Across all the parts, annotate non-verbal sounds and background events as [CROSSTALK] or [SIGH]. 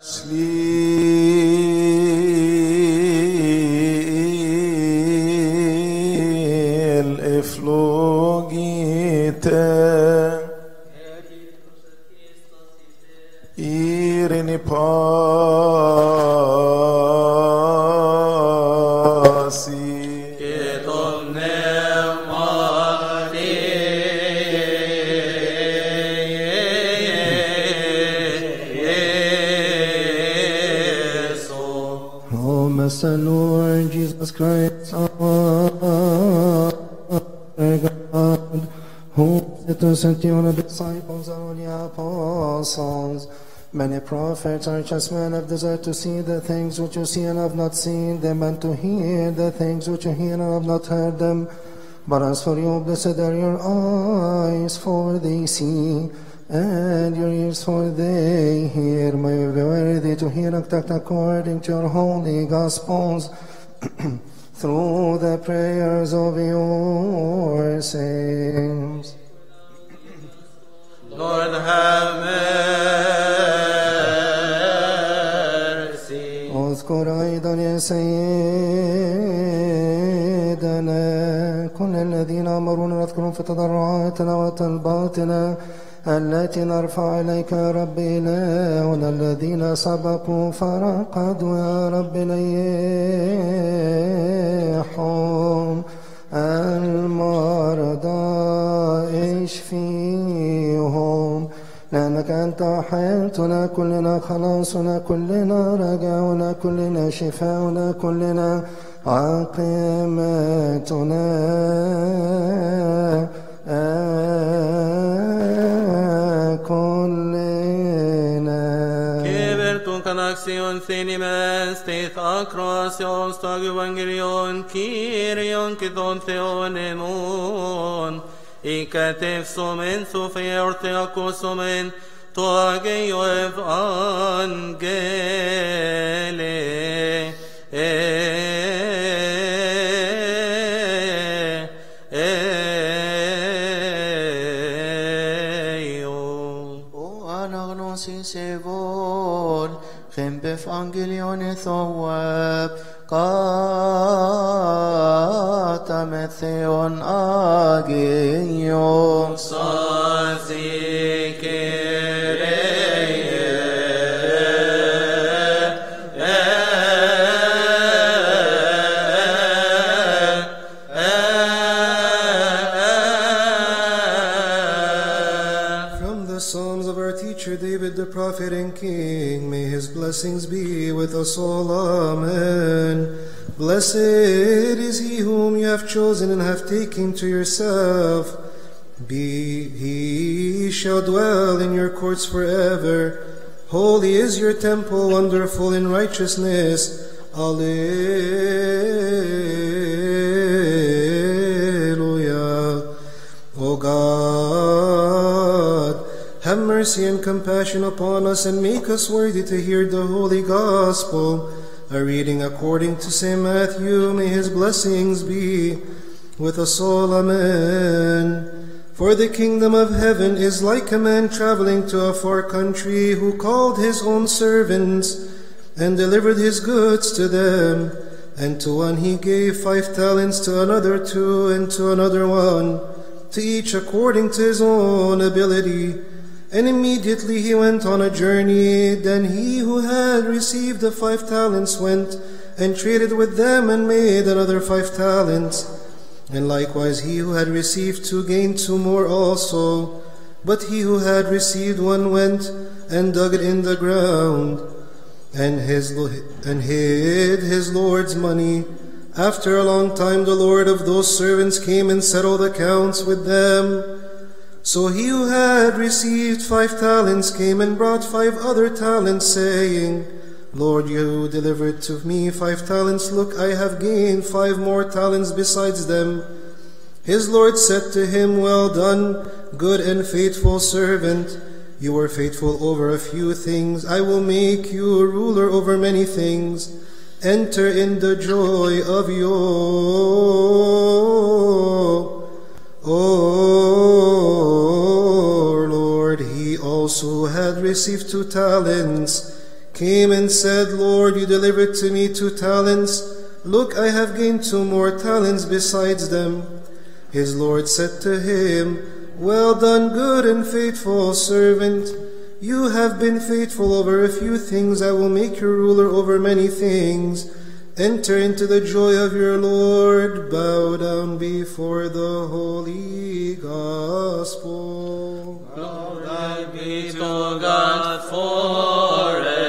Slil you the disciples all the apostles, many prophets are just men have desired to see the things which you see and have not seen them, and to hear the things which you hear and have not heard them. But as for you, blessed are your eyes, for they see, and your ears, for they hear. May we be worthy to hear and act according to your holy gospels. [CLEARS THROAT] Through the prayers of your saints. Lord have mercy. اذكر أيضا يا سيدنا كل الذين أمرونا نذكرهم في تضرعاتنا وطلباتنا التي نرفع إليك يا رب إلهنا الذين سبقوا فرقدوا يا رب ليحهم المرضى اشفيهم لأنك أنت حياتنا كلنا خلاصنا كلنا رجاؤنا كلنا شفاؤنا كلنا عاقبتنا كلنا Dominacion cenimes te acrasios tag evangelion kyrion ke dontheon emon ikatev somen sofeor te akosomen tag ev angele ثواب. قاتم ثيون آجيوس blessings be with us all. Amen. Blessed is he whom you have chosen and have taken to yourself. Be he shall dwell in your courts forever. Holy is your temple, wonderful in righteousness. Alleluia. Mercy and compassion upon us and make us worthy to hear the holy gospel. A reading according to St. Matthew, may his blessings be with us all. Amen. For the kingdom of heaven is like a man traveling to a far country who called his own servants and delivered his goods to them. And to one he gave five talents, to another two, and to another one, to each according to his own ability. And immediately he went on a journey. Then he who had received the five talents went and traded with them and made another five talents. And likewise he who had received two gained two more also. But he who had received one went and dug it in the ground and his and hid his lord's money. After a long time, the lord of those servants came and settled accounts with them. So he who had received five talents came and brought five other talents, saying, Lord, you delivered to me five talents. Look, I have gained five more talents besides them. His Lord said to him, Well done, good and faithful servant. You were faithful over a few things. I will make you a ruler over many things. Enter in the joy of your O He also had received two talents came and said, Lord, you delivered to me two talents. Look, I have gained two more talents besides them. His Lord said to him, Well done, good and faithful servant. You have been faithful over a few things. I will make you ruler over many things. Enter into the joy of your Lord. Bow down before the holy gospel. Glory be to God forever.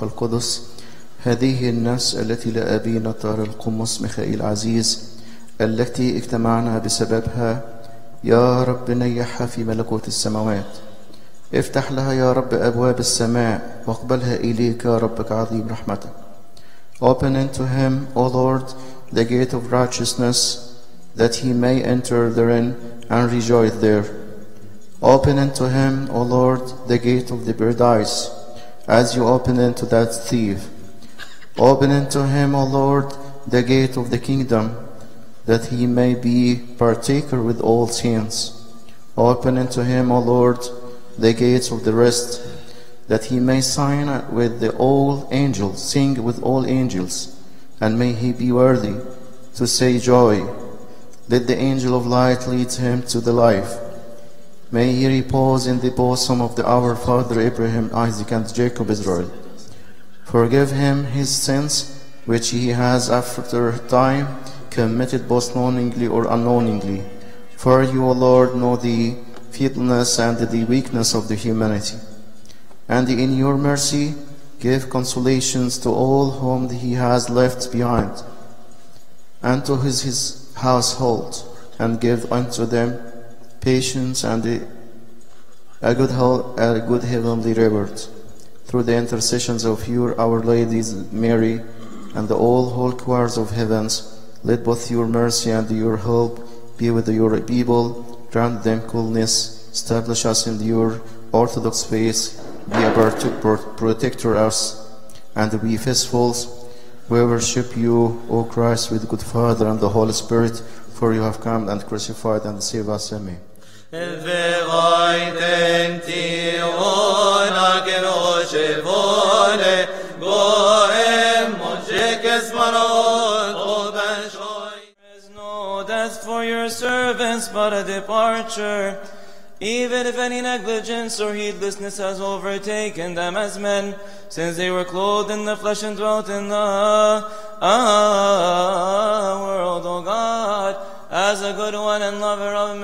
والروح القدس هذه النفس التي لأبينا طار القمص ميخائيل عزيز التي اجتمعنا بسببها يا رب نيحها في ملكوت السماوات. افتح لها يا رب أبواب السماء واقبلها إليك يا رب كعظيم رحمتك. Open unto him, O Lord, the gate of righteousness, that he may enter therein and rejoice there. Open unto him, O Lord, the gate of the paradise, as you open unto that thief. Open unto him, O Lord, the gate of the kingdom, that he may be partaker with all saints. Open unto him, O Lord, the gates of the rest, that he may sign with the all angels, sing with all angels, and may he be worthy to say joy. Let the angel of light lead him to the life. May he repose in the bosom of the our father Abraham, Isaac, and Jacob Israel. Forgive him his sins, which he has after time committed both knowingly or unknowingly. For you, O Lord, know the feebleness and the weakness of the humanity. And in your mercy, give consolations to all whom he has left behind, and to his, his household, and give unto them patience and a, a good, hel- a good heavenly reward. Through the intercessions of your Our Lady Mary and the all whole choirs of heavens, let both your mercy and your help be with your people, grant them coolness, establish us in your orthodox faith, be a protector us, and we faithfuls, we worship you, O Christ, with good Father and the Holy Spirit, for you have come and crucified and saved us. Amen. Vegaiten ti ona kenoshe vole goem monshekes manot oben shoy There is no death for your servants, but a departure. even if any negligence or heedlessness has overtaken them as men, since they were clothed in the flesh and dwelt in the uh, world, O God, as a good one and lover of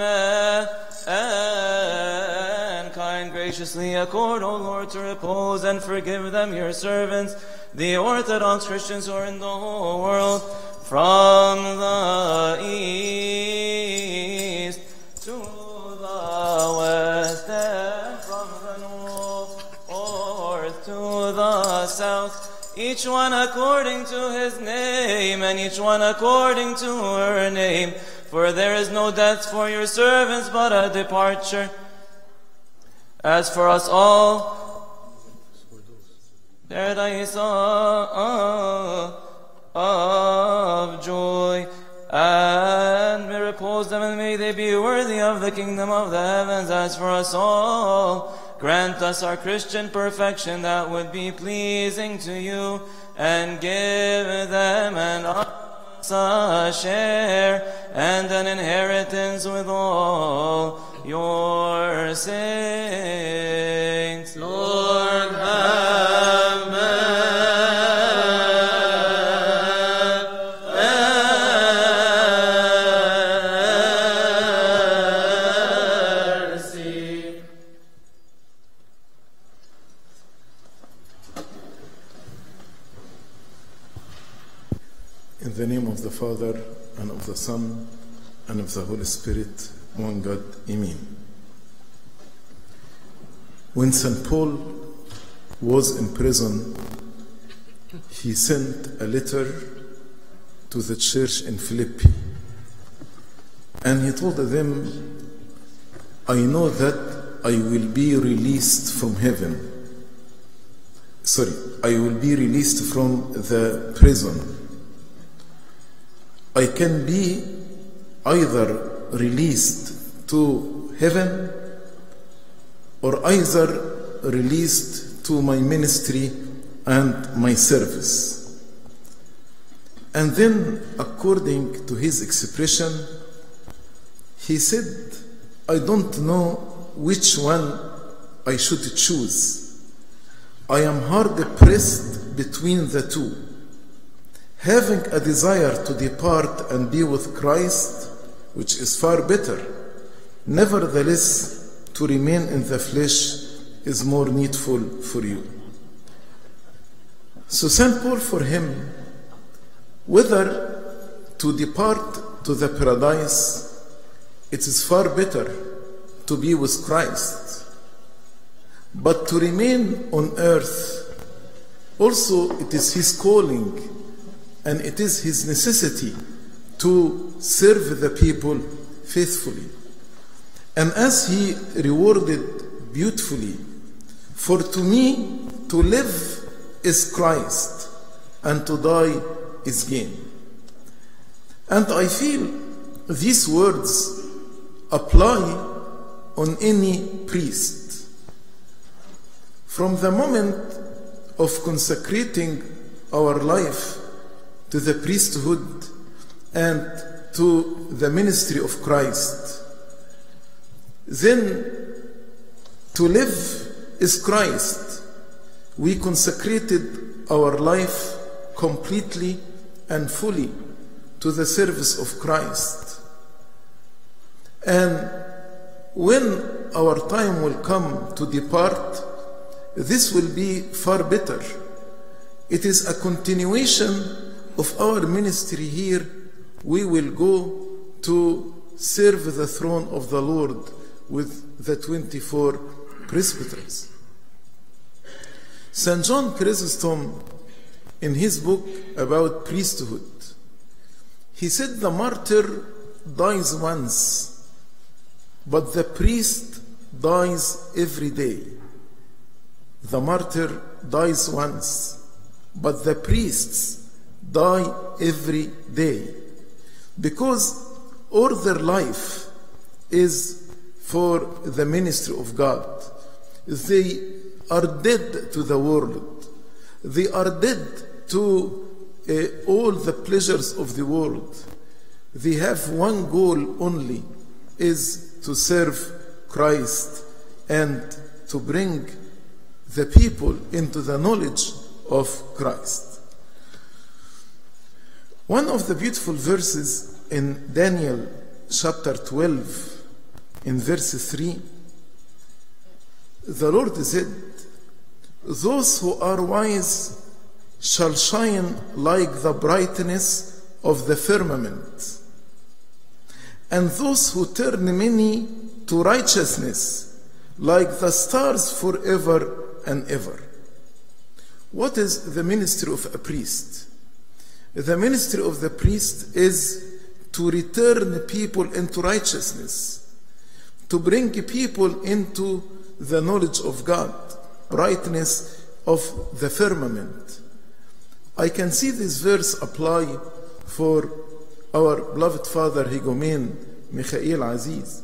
mankind, graciously accord, O Lord, to repose and forgive them, your servants, the Orthodox Christians who are in the whole world, from the east to the west and from the north to the south, each one according to his name, and each one according to her name. For there is no death for your servants, but a departure. As for us all, paradise of uh, of joy, and may repose them, and may they be worthy of the kingdom of the heavens. As for us all, grant us our Christian perfection that would be pleasing to you, and give them an. A share and an inheritance with all your saints. Lord, have Father, and of the Son, and of the Holy Spirit, one God, Amen. When St. Paul was in prison, he sent a letter to the church in Philippi. And he told them, I know that I will be released from heaven. Sorry, I will be released from the prison. I can be either released to heaven or either released to my ministry and my service. And then, according to his expression, he said, I don't know which one I should choose. I am hard pressed between the two having a desire to depart and be with Christ, which is far better, nevertheless, to remain in the flesh is more needful for you. So, St. Paul, for him, whether to depart to the paradise, it is far better to be with Christ. But to remain on earth, also it is his calling and it is his necessity to serve the people faithfully. And as he rewarded beautifully, for to me to live is Christ, and to die is gain. And I feel these words apply on any priest. From the moment of consecrating our life to the priesthood and to the ministry of Christ. Then to live is Christ. We consecrated our life completely and fully to the service of Christ. And when our time will come to depart, this will be far better. It is a continuation of our ministry here, we will go to serve the throne of the Lord with the 24 presbyters. St. John Chrysostom, in his book about priesthood, he said the martyr dies once, but the priest dies every day. The martyr dies once, but the priests die every day because all their life is for the ministry of God. They are dead to the world. They are dead to uh, all the pleasures of the world. They have one goal only is to serve Christ and to bring the people into the knowledge of Christ. One of the beautiful verses in Daniel chapter 12, in verse 3, the Lord said, Those who are wise shall shine like the brightness of the firmament, and those who turn many to righteousness like the stars forever and ever. What is the ministry of a priest? The ministry of the priest is to return people into righteousness, to bring people into the knowledge of God, brightness of the firmament. I can see this verse apply for our beloved father Hegumen Mikhail Aziz.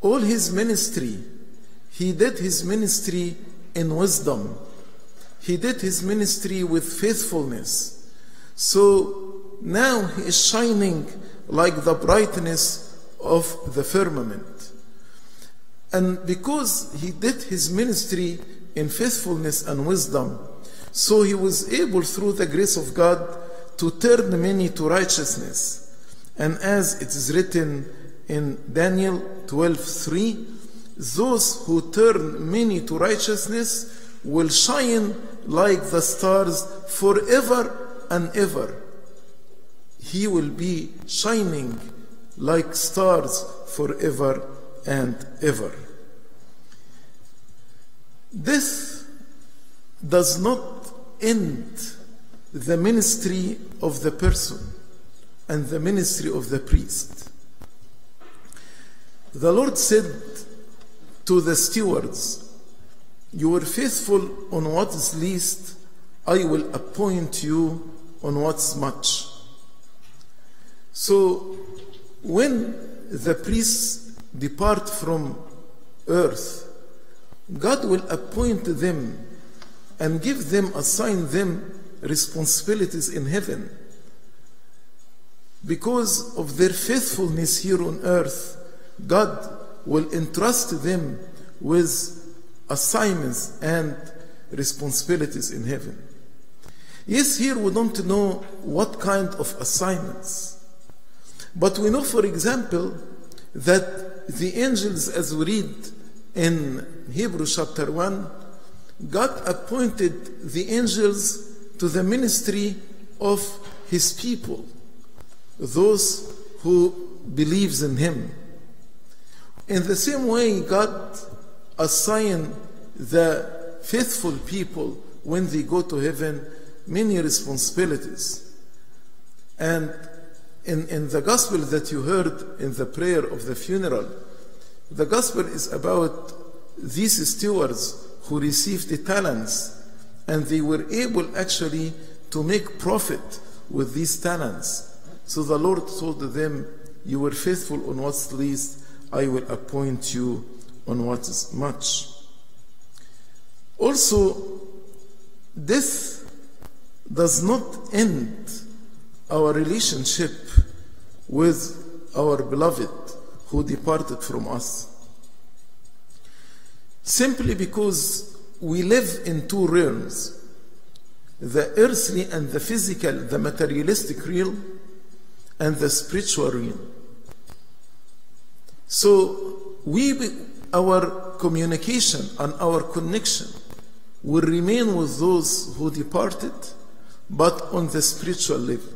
All his ministry, he did his ministry in wisdom. He did his ministry with faithfulness. So now he is shining like the brightness of the firmament. And because he did his ministry in faithfulness and wisdom, so he was able through the grace of God to turn many to righteousness. And as it is written in Daniel 12:3, those who turn many to righteousness will shine like the stars forever and ever. He will be shining like stars forever and ever. This does not end the ministry of the person and the ministry of the priest. The Lord said to the stewards, You were faithful on what is least, I will appoint you on what's much. So, when the priests depart from earth, God will appoint them and give them, assign them responsibilities in heaven. Because of their faithfulness here on earth, God will entrust them with assignments and responsibilities in heaven. Yes, here we don't know what kind of assignments. But we know, for example, that the angels, as we read in Hebrews chapter 1, God appointed the angels to the ministry of his people, those who believes in him. In the same way, God assigned the faithful people when they go to heaven many responsibilities. And in, in the gospel that you heard in the prayer of the funeral, the gospel is about these stewards who received the talents and they were able actually to make profit with these talents. So the Lord told them, You were faithful on what's least, I will appoint you on what is much. Also, death does not end our relationship with our beloved who departed from us. Simply because we live in two realms the earthly and the physical, the materialistic realm, and the spiritual realm. So, we, our communication and our connection will remain with those who departed, but on the spiritual level.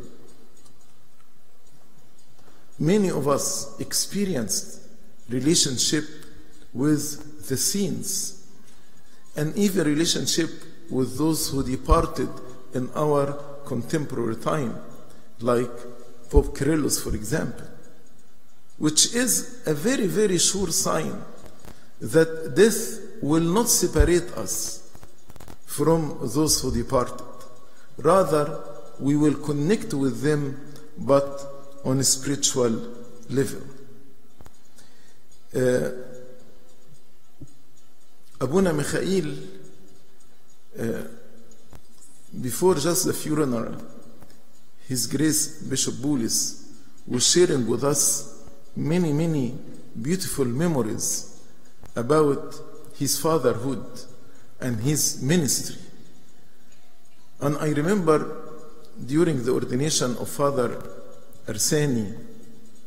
Many of us experienced relationship with the saints and even relationship with those who departed in our contemporary time, like Pope Kyrillos, for example, which is a very, very sure sign that death will not separate us from those who departed. Rather, we will connect with them, but on a spiritual level. Uh, Abuna Mikhail, uh, before just the funeral, His Grace Bishop Boulos was sharing with us many, many beautiful memories about his fatherhood and his ministry. And I remember during the ordination of Father Arseni,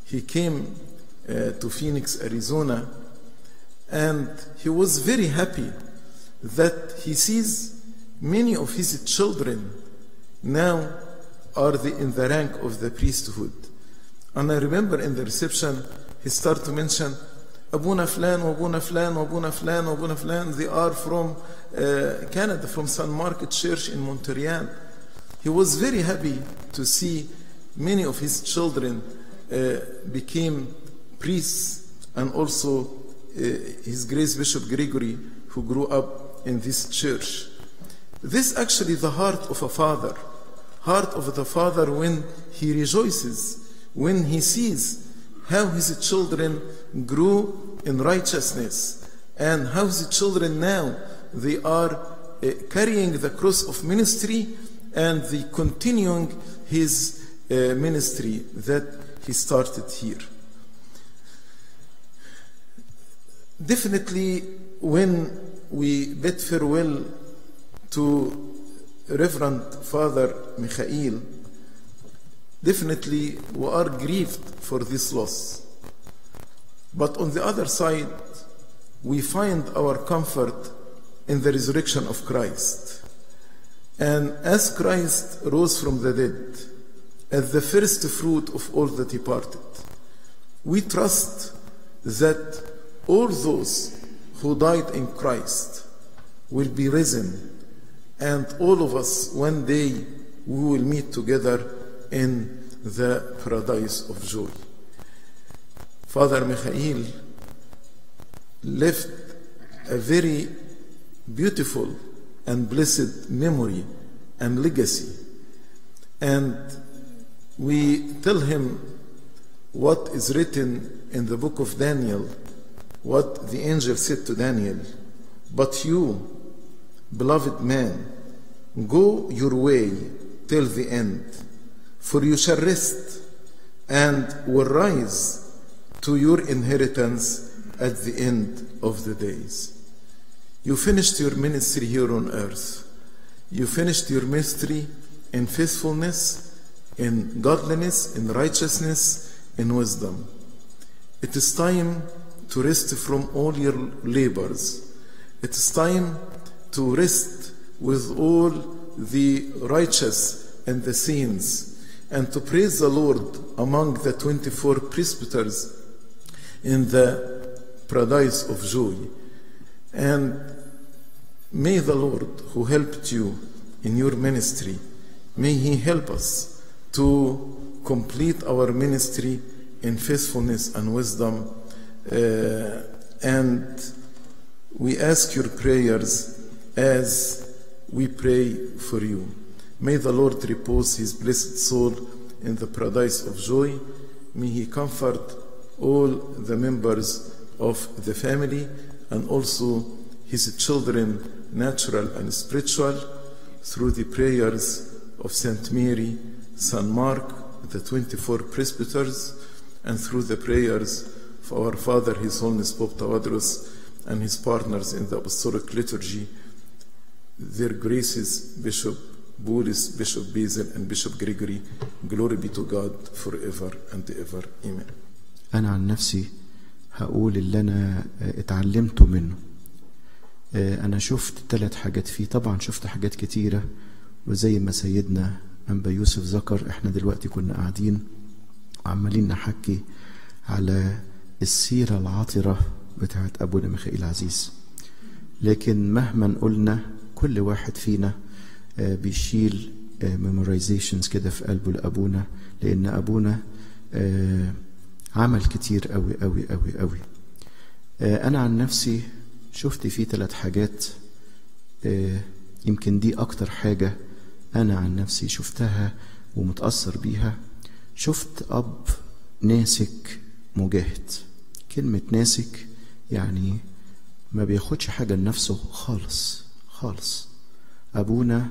he came uh, to Phoenix, Arizona, and he was very happy that he sees many of his children now are the, in the rank of the priesthood. And I remember in the reception, he started to mention Abuna Flan, Abuna Flan, Abuna Flan, Abuna Flan. They are from uh, Canada, from San Mark Church in Montreal. He was very happy to see many of his children uh, became priests and also uh, his Grace Bishop Gregory, who grew up in this church. This actually the heart of a father, heart of the father when he rejoices, when he sees how his children grew in righteousness and how his children now they are uh, carrying the cross of ministry and the continuing his uh, ministry that he started here. Definitely, when we bid farewell to Reverend Father Michael, definitely we are grieved for this loss. But on the other side, we find our comfort in the resurrection of Christ. And as Christ rose from the dead, as the first fruit of all that departed, we trust that all those who died in Christ will be risen, and all of us one day we will meet together in the paradise of joy. Father Michael left a very beautiful and blessed memory and legacy. And we tell him what is written in the book of Daniel, what the angel said to Daniel. But you, beloved man, go your way till the end, for you shall rest and will rise to your inheritance at the end of the days. You finished your ministry here on earth. You finished your ministry in faithfulness, in godliness, in righteousness, in wisdom. It is time to rest from all your labors. It is time to rest with all the righteous and the saints and to praise the Lord among the 24 presbyters in the paradise of joy. And may the Lord who helped you in your ministry, may He help us to complete our ministry in faithfulness and wisdom. Uh, and we ask your prayers as we pray for you. May the Lord repose his blessed soul in the paradise of joy. May he comfort all the members of the family and also his children, natural and spiritual, through the prayers of Saint Mary, Saint Mark, the 24 presbyters, and through the prayers of our Father, His Holiness Pope Tawadros, and his partners in the Apostolic Liturgy, their graces, Bishop Boris, Bishop Basil, and Bishop Gregory. Glory be to God forever and ever. Amen. أنا عن نفسي هقول اللي أنا اتعلمته منه أنا شفت ثلاث حاجات فيه طبعا شفت حاجات كتيرة وزي ما سيدنا أنبا يوسف ذكر إحنا دلوقتي كنا قاعدين وعمالين نحكي على السيرة العاطرة بتاعت أبونا ميخائيل عزيز لكن مهما قلنا كل واحد فينا بيشيل ميمورايزيشنز كده في قلبه لأبونا لأن أبونا عمل كتير قوي قوي قوي قوي أنا عن نفسي شفت فيه ثلاث حاجات يمكن دي أكتر حاجة أنا عن نفسي شفتها ومتأثر بيها. شفت أب ناسك مجاهد. كلمة ناسك يعني ما بياخدش حاجة لنفسه خالص خالص. أبونا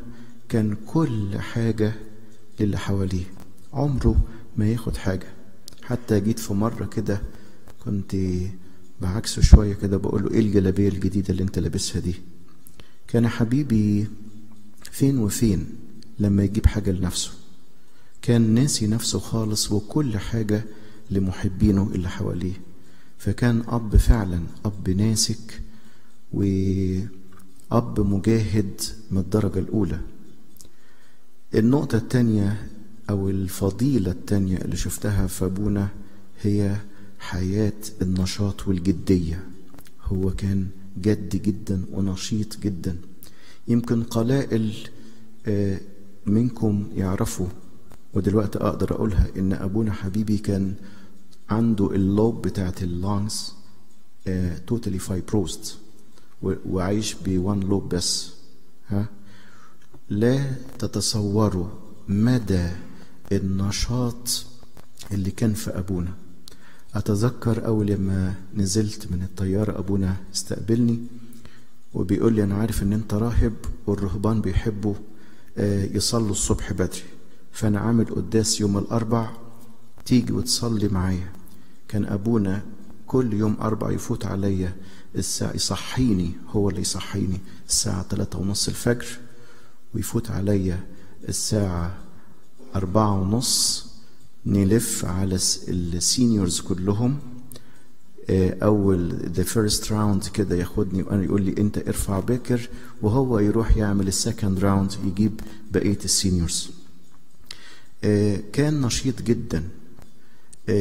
كان كل حاجة للي حواليه عمره ما ياخد حاجة. حتى جيت في مرة كده كنت بعكسه شوية كده بقول له إيه الجلابية الجديدة اللي أنت لابسها دي؟ كان حبيبي فين وفين لما يجيب حاجة لنفسه. كان ناسي نفسه خالص وكل حاجة لمحبينه اللي حواليه. فكان أب فعلا أب ناسك وأب مجاهد من الدرجة الأولى. النقطة التانية أو الفضيلة التانية اللي شفتها في أبونا هي حياة النشاط والجدية. هو كان جد جدا ونشيط جدا. يمكن قلائل منكم يعرفوا ودلوقتي أقدر أقولها إن أبونا حبيبي كان عنده اللوب بتاعت اللانجز توتالي فايبروست وعايش بوان لوب بس ها؟ لا تتصوروا مدى النشاط اللي كان في أبونا. أتذكر أول لما نزلت من الطيارة أبونا استقبلني وبيقول لي أنا عارف إن أنت راهب والرهبان بيحبوا يصلوا الصبح بدري. فأنا عامل قداس يوم الأربع تيجي وتصلي معايا. كان أبونا كل يوم أربع يفوت عليا. الساعة يصحيني هو اللي يصحيني الساعة ثلاثة ونص الفجر ويفوت عليا الساعة أربعة ونص نلف على السينيورز كلهم. أول ذا فيرست راوند كده ياخدني وأنا يقول لي أنت ارفع باكر وهو يروح يعمل السكند راوند يجيب بقية السينيورز. كان نشيط جدا.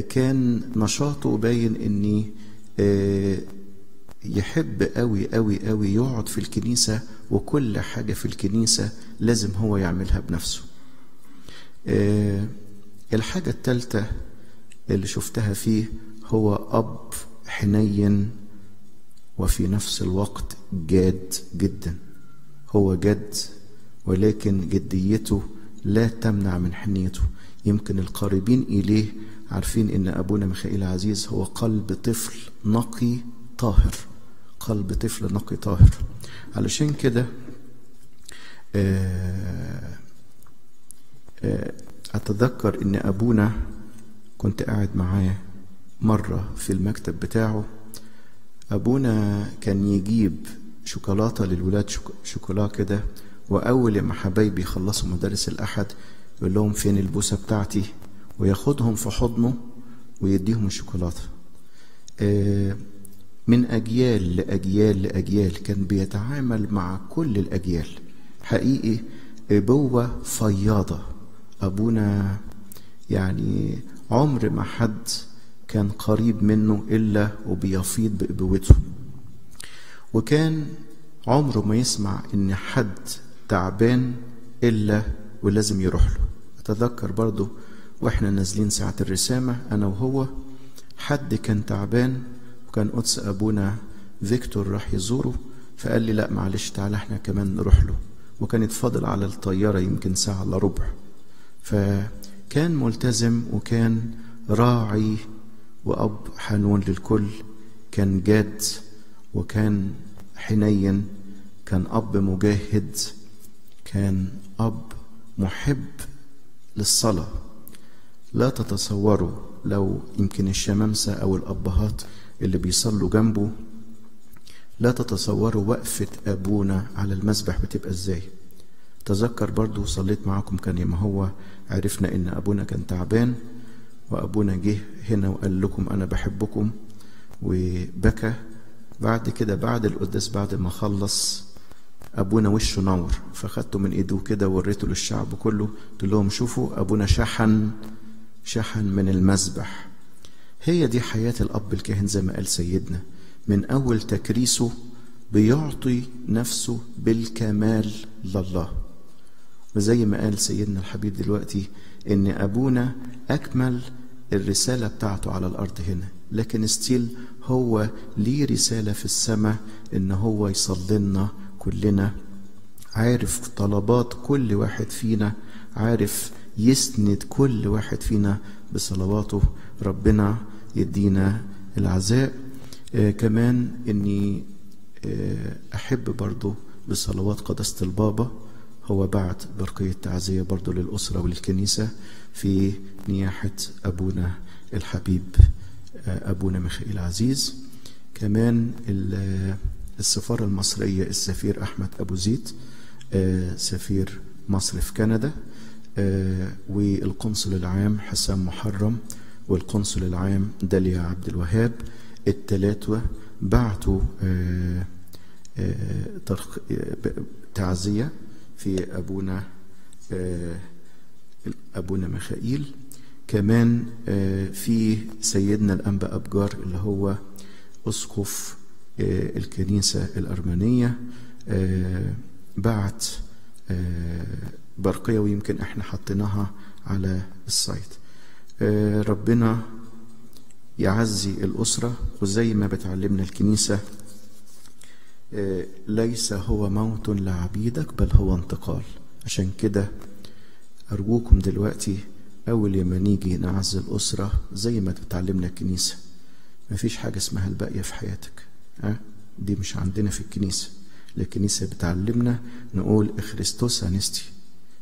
كان نشاطه باين إني يحب قوي قوي قوي يقعد في الكنيسة وكل حاجة في الكنيسة لازم هو يعملها بنفسه. الحاجة التالتة اللي شفتها فيه هو أب حنين وفي نفس الوقت جاد جدا. هو جد ولكن جديته لا تمنع من حنيته. يمكن القريبين إليه عارفين إن أبونا ميخائيل عزيز هو قلب طفل نقي طاهر. قلب طفل نقي طاهر. علشان كده أتذكر إن أبونا كنت قاعد معاه مرة في المكتب بتاعه. أبونا كان يجيب شوكولاتة للولاد شوكولا كده وأول ما حبايبي يخلصوا مدارس الأحد يقول لهم فين البوسة بتاعتي؟ وياخدهم في حضنه ويديهم الشوكولاتة. من أجيال لأجيال لأجيال كان بيتعامل مع كل الأجيال. حقيقي أبوة فياضة أبونا يعني عمر ما حد كان قريب منه إلا وبيفيض بأبوته. وكان عمره ما يسمع إن حد تعبان إلا ولازم يروح له. أتذكر برضو وإحنا نازلين ساعة الرسامة أنا وهو حد كان تعبان وكان قدس أبونا فيكتور راح يزوره فقال لي لا معلش تعالى إحنا كمان نروح له. وكانت فاضل على الطيارة يمكن ساعة إلا ربع. فكان ملتزم وكان راعي وأب حنون للكل كان جاد وكان حنين كان أب مجاهد كان أب محب للصلاة. لا تتصوروا لو يمكن الشمامسة أو الأبهات اللي بيصلوا جنبه. لا تتصوروا وقفة أبونا على المسبح بتبقى إزاي. تذكر برضو صليت معاكم كان يما هو عرفنا إن أبونا كان تعبان وأبونا جه هنا وقال لكم أنا بحبكم. وبكى. بعد كده بعد القداس بعد ما خلص أبونا وشه نور. فخدته من إيده كده وريته للشعب كله. قلت لهم شوفوا أبونا شحن شحن من المذبح هي دي حياة الأب الكاهن زي ما قال سيدنا من أول تكريسه بيعطي نفسه بالكمال لله. وزي ما قال سيدنا الحبيب دلوقتي إن أبونا أكمل الرسالة بتاعته على الأرض هنا لكن ستيل هو ليه رسالة في السماء إن هو يصلي لنا كلنا. عارف طلبات كل واحد فينا عارف يسند كل واحد فينا بصلواته ربنا يدينا العزاء. آه كمان إني آه أحب برضو بصلوات قداسة البابا. هو بعت برقية تعزية برضو للأسرة وللكنيسة في نياحة أبونا الحبيب آه أبونا ميخائيل عزيز. كمان ال- السفارة المصرية السفير أحمد أبو زيد آه، سفير مصر في كندا آه، والقنصل العام حسام محرم والقنصل العام داليا عبد الوهاب التلاتة بعتوا آه، آه، تعزية في أبونا آه، أبونا ميخائيل. كمان في سيدنا الأنبا أبجار اللي هو أسقف الكنيسة الأرمنية بعت برقية ويمكن إحنا حطيناها على السايت. ربنا يعزي الأسرة. وزي ما بتعلمنا الكنيسة. آه، ليس هو موت لعبيدك بل هو انتقال. عشان كده أرجوكم دلوقتي أول لما نيجي نعزي الأسرة زي ما بتعلمنا الكنيسة. مفيش حاجة اسمها الباقية في حياتك. ها؟ دي مش عندنا في الكنيسة. الكنيسة بتعلمنا نقول إخريستوس أنستي.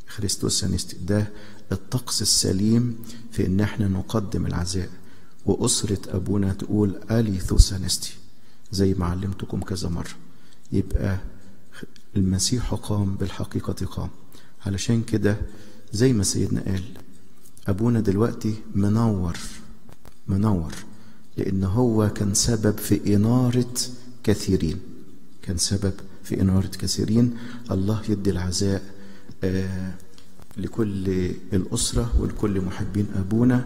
إخريستوس أنستي. ده الطقس السليم في إن إحنا نقدم العزاء. وأسرة أبونا تقول أليثوس أنستي زي ما علمتكم كذا مرة. يبقى المسيح قام بالحقيقة قام. علشان كده زي ما سيدنا قال أبونا دلوقتي منور منور لأن هو كان سبب في إنارة كثيرين. كان سبب في إنارة كثيرين. الله يدي العزاء آه لكل الأسرة ولكل محبين أبونا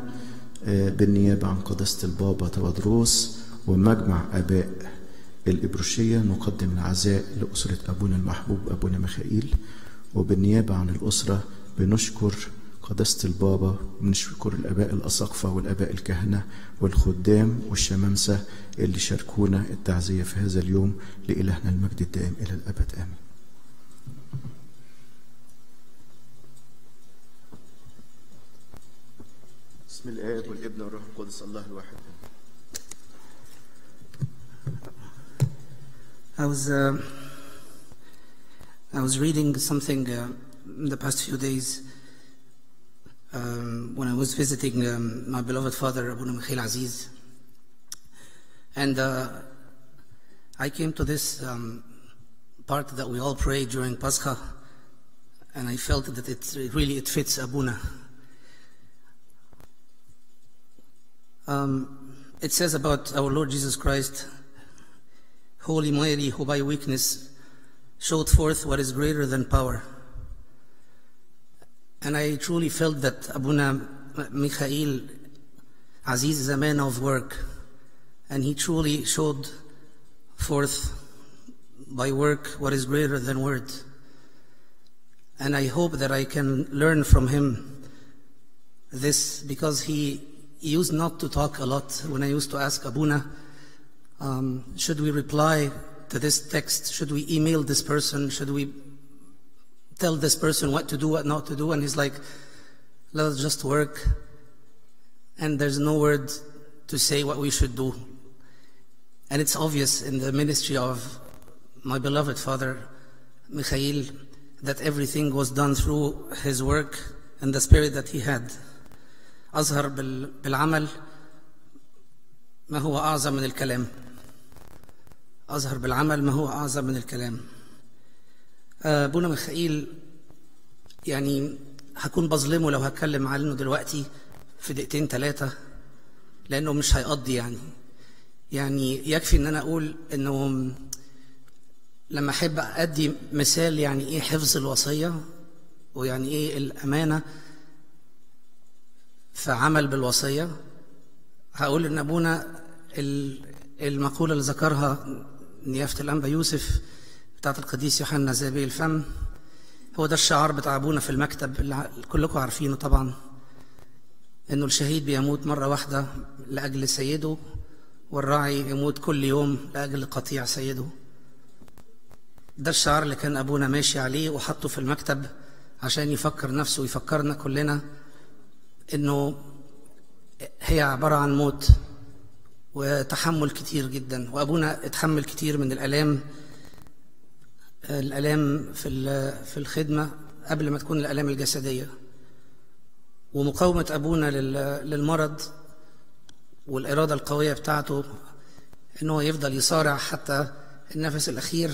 آه بالنيابة عن قداسة البابا تودروس ومجمع آباء الإبروشية نقدم العزاء لأسرة أبونا المحبوب أبونا ميخائيل. وبالنيابة عن الأسرة بنشكر قداسة البابا بنشكر الآباء الأساقفة والآباء الكهنة والخدام والشمامسة اللي شاركونا التعزية في هذا اليوم لإلهنا المجد الدائم إلى الأبد. آمين. بسم الآب والابن والروح القدس الله الواحد I was uh, I was reading something uh, in the past few days um, when I was visiting um, my beloved father Abu Mikhail Aziz, and uh, I came to this um, part that we all pray during Pascha, and I felt that it, it really it fits Abuna. Um, it says about our Lord Jesus Christ. Holy Mary, who by weakness showed forth what is greater than power. And I truly felt that Abuna Mikhail Aziz is a man of work, and he truly showed forth by work what is greater than words. And I hope that I can learn from him this because he used not to talk a lot. When I used to ask Abuna, um, should we reply to this text? Should we email this person? Should we tell this person what to do, what not to do? And he's like, let us just work. And there's no word to say what we should do. And it's obvious in the ministry of my beloved father, Mikhail, that everything was done through his work and the spirit that he had. أظهر بال- بالعمل ما هو أعظم من الكلام. أظهر بالعمل ما هو أعظم من الكلام. آه، أبونا ميخائيل يعني هكون بظلمه لو هتكلم عنه دلوقتي في دقيقتين ثلاثة لأنه مش هيقضي يعني. يعني يكفي إن أنا أقول إنه لما أحب أدي مثال يعني إيه حفظ الوصية ويعني إيه الأمانة في عمل بالوصية. هقول إن أبونا ال- المقولة اللي ذكرها نيافة الأنبا يوسف بتاعت القديس يوحنا زابي الفم هو ده الشعار بتاع أبونا في المكتب اللي كلكم عارفينه طبعا إنه الشهيد بيموت مرة واحدة لأجل سيده والراعي يموت كل يوم لأجل قطيع سيده. ده الشعار اللي كان أبونا ماشي عليه وحطه في المكتب عشان يفكر نفسه ويفكرنا كلنا إنه هي عبارة عن موت وتحمل كتير جدا وأبونا اتحمل كتير من الآلام الآلام في في الخدمة قبل ما تكون الآلام الجسدية. ومقاومة أبونا لل- للمرض والإرادة القوية بتاعته إن هو يفضل يصارع حتى النفس الأخير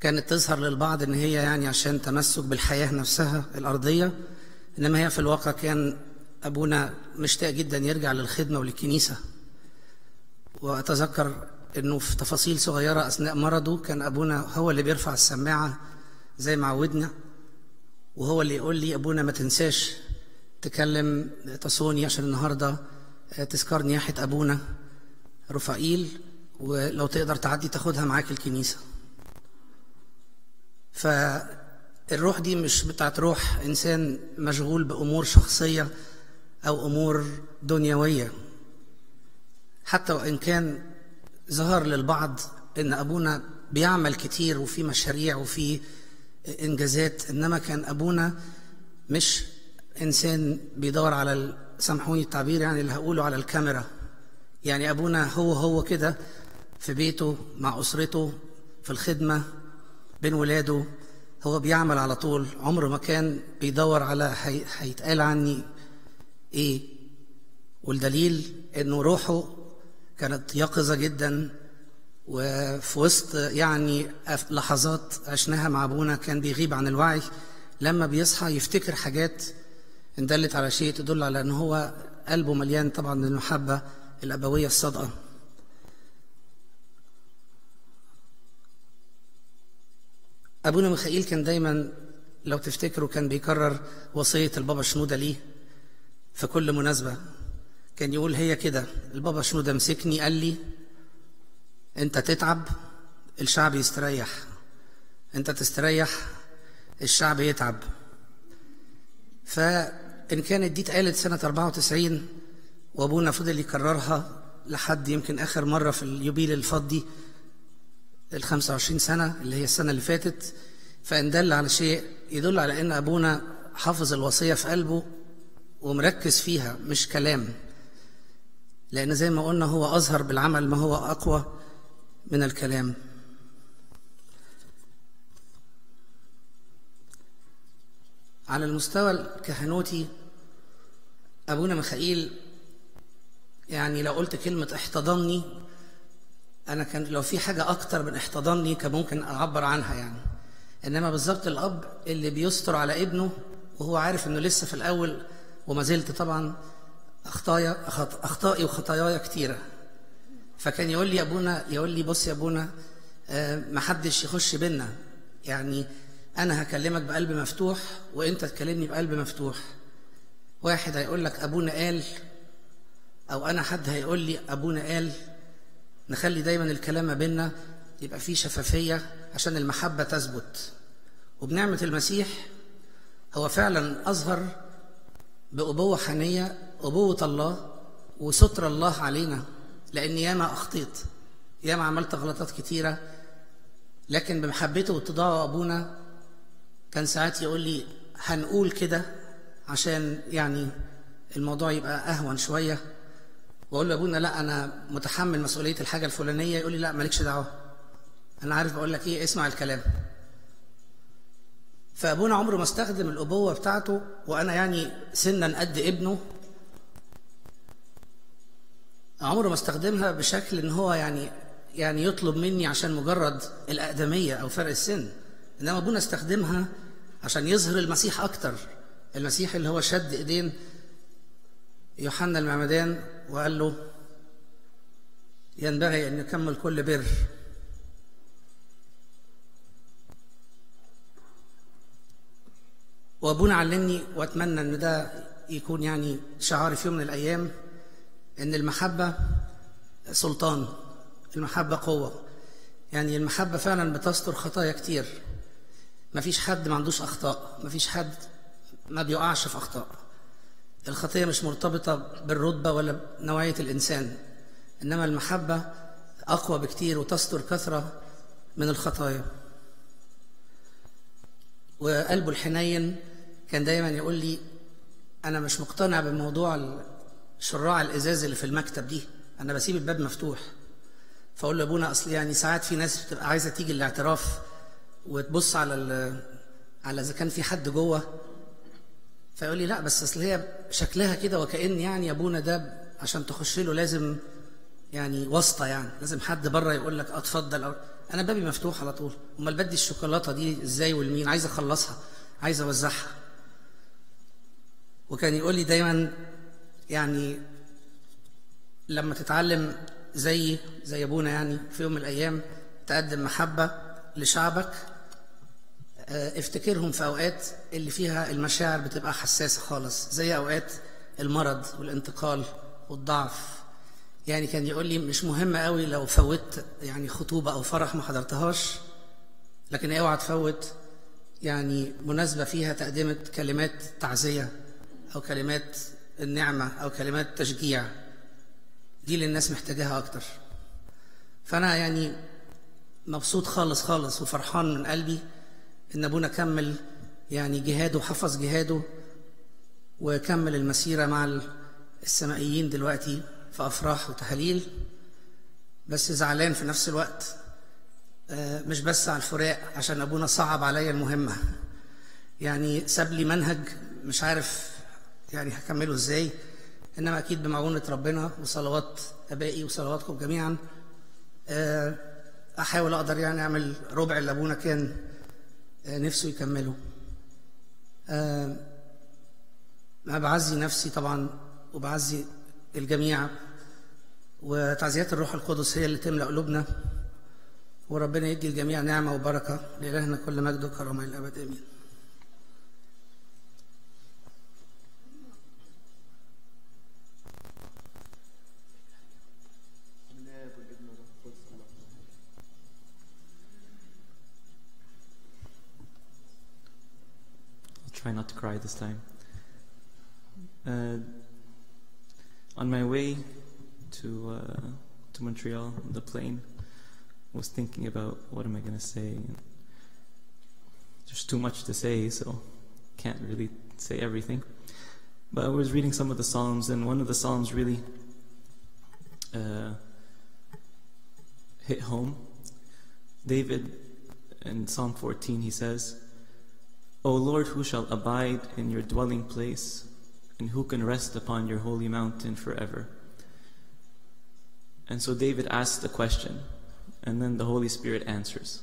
كانت تظهر للبعض إن هي يعني عشان تمسك بالحياة نفسها الأرضية. إنما هي في الواقع كان أبونا مشتاق جدا يرجع للخدمة وللكنيسة. وأتذكر إنه في تفاصيل صغيرة أثناء مرضه كان أبونا هو اللي بيرفع السماعة زي ما عودنا وهو اللي يقول لي أبونا ما تنساش تكلم تصوني عشان النهارده تذكار نياحه أبونا رفائيل ولو تقدر تعدي تاخدها معاك الكنيسة. فالروح دي مش بتاعت روح إنسان مشغول بأمور شخصية أو أمور دنيوية. حتى وإن كان ظهر للبعض إن أبونا بيعمل كتير وفي مشاريع وفي إنجازات إنما كان أبونا مش إنسان بيدور على سامحوني التعبير يعني اللي هقوله على الكاميرا. يعني أبونا هو هو كده في بيته مع أسرته في الخدمة بين ولاده. هو بيعمل على طول عمره ما كان بيدور على هي- هيتقال عني إيه. والدليل إنه روحه كانت يقظة جدا وفي وسط يعني لحظات عشناها مع أبونا كان بيغيب عن الوعي. لما بيصحى يفتكر حاجات ان دلت على شيء تدل على إن هو قلبه مليان طبعا من المحبه الابويه أبونا ميخائيل كان دايما لو تفتكروا كان بيكرر وصية البابا شنودة ليه في كل مناسبة. كان يقول هي كده البابا شنودة مسكني قال لي أنت تتعب الشعب يستريح. أنت تستريح الشعب يتعب. فإن كانت دي اتقالت سنة 94 وأبونا فضل يكررها لحد يمكن آخر مرة في اليوبيل الفضي ال 25 سنة اللي هي السنة اللي فاتت فإن دل على شيء يدل على إن أبونا حافظ الوصية في قلبه ومركز فيها مش كلام. لأن زي ما قلنا هو أظهر بالعمل ما هو أقوى من الكلام. على المستوى الكهنوتي أبونا ميخائيل يعني لو قلت كلمة احتضني أنا كان لو في حاجة أكتر من احتضني كان ممكن أعبر عنها يعني. إنما بالظبط الأب اللي بيستر على ابنه وهو عارف إنه لسه في الأول وما زلت طبعا أخطايا أخط- أخطائي وخطاياي كتيرة. فكان يقول لي أبونا يقول لي بص يا أبونا آه، محدش يخش بينا. يعني أنا هكلمك بقلب مفتوح وأنت تكلمني بقلب مفتوح. واحد هيقول لك أبونا قال أو أنا حد هيقول لي أبونا قال. نخلي دايما الكلام ما بيننا يبقى فيه شفافية عشان المحبة تثبت. وبنعمة المسيح هو فعلا أظهر بأبوة حنية أبوة الله وستر الله علينا لأن ياما أخطيت ياما عملت غلطات كتيرة لكن بمحبته واتضاعه أبونا كان ساعات يقول لي هنقول كده عشان يعني الموضوع يبقى أهون شوية. وأقول له أبونا لا أنا متحمل مسؤولية الحاجة الفلانية. يقول لي لا مالكش دعوة. أنا عارف بقول لك إيه اسمع الكلام. فأبونا عمره ما استخدم الأبوة بتاعته وأنا يعني سنا قد ابنه. عمره ما استخدمها بشكل إن هو يعني يعني يطلب مني عشان مجرد الأقدمية أو فرق السن. إنما أبونا استخدمها عشان يظهر المسيح أكتر المسيح اللي هو شد إيدين يوحنا المعمدان وقال له ينبغي أن نكمل كل بر. وأبونا علمني وأتمنى أن ده يكون يعني شعاري في يوم من الأيام إن المحبة سلطان المحبة قوة. يعني المحبة فعلا بتستر خطايا كتير. مفيش حد ما عندوش أخطاء مفيش حد ما بيقعش في أخطاء. الخطية مش مرتبطة بالرتبة ولا بنوعية الإنسان إنما المحبة أقوى بكتير وتستر كثرة من الخطايا. وقلبه الحنين كان دايما يقول لي أنا مش مقتنع بموضوع شراع الإزاز اللي في المكتب دي أنا بسيب الباب مفتوح. فأقول له أبونا أصل يعني ساعات في ناس بتبقى عايزة تيجي الاعتراف وتبص على على إذا كان في حد جوه فيقول لي لا بس أصل هي شكلها كده وكأن يعني أبونا ده عشان تخش له لازم يعني واسطة يعني لازم حد بره يقول لك اتفضل أو. أنا بابي مفتوح على طول. أمال بدي الشوكولاتة دي إزاي والمين؟ عايز أخلصها عايز أوزعها. وكان يقول لي دايما يعني لما تتعلم زي زي أبونا يعني في يوم من الأيام تقدم محبة لشعبك افتكرهم في أوقات اللي فيها المشاعر بتبقى حساسة خالص زي أوقات المرض والانتقال والضعف. يعني كان يقول لي مش مهم قوي لو فوت يعني خطوبة أو فرح ما حضرتهاش لكن اوعى تفوت يعني مناسبة فيها تقدمة كلمات تعزية أو كلمات النعمة أو كلمات تشجيع. دي اللي الناس محتاجاها أكتر. فأنا يعني مبسوط خالص خالص وفرحان من قلبي إن أبونا كمل يعني جهاده وحفظ جهاده وكمل المسيرة مع السمائيين دلوقتي في أفراح وتهاليل بس زعلان في نفس الوقت آه، مش بس على الفراق عشان أبونا صعب عليا المهمة. يعني ساب لي منهج مش عارف يعني هكمله إزاي إنما أكيد بمعونة ربنا وصلوات أبائي وصلواتكم جميعا آه، أحاول أقدر يعني أعمل ربع اللي أبونا كان نفسه يكمله. آه، أنا بعزي نفسي طبعا وبعزي الجميع وتعزيات الروح القدس هي اللي تملأ قلوبنا وربنا يدي الجميع نعمة وبركة لإلهنا كل مجد وكرامة إلى الابد try not to cry this time. Uh, on my way to uh, to Montreal, on the plane, I was thinking about what am I going to say. There's too much to say, so can't really say everything. But I was reading some of the psalms, and one of the psalms really uh, hit home. David, in Psalm 14, he says. O Lord, who shall abide in your dwelling place, and who can rest upon your holy mountain forever? And so David asks the question, and then the Holy Spirit answers.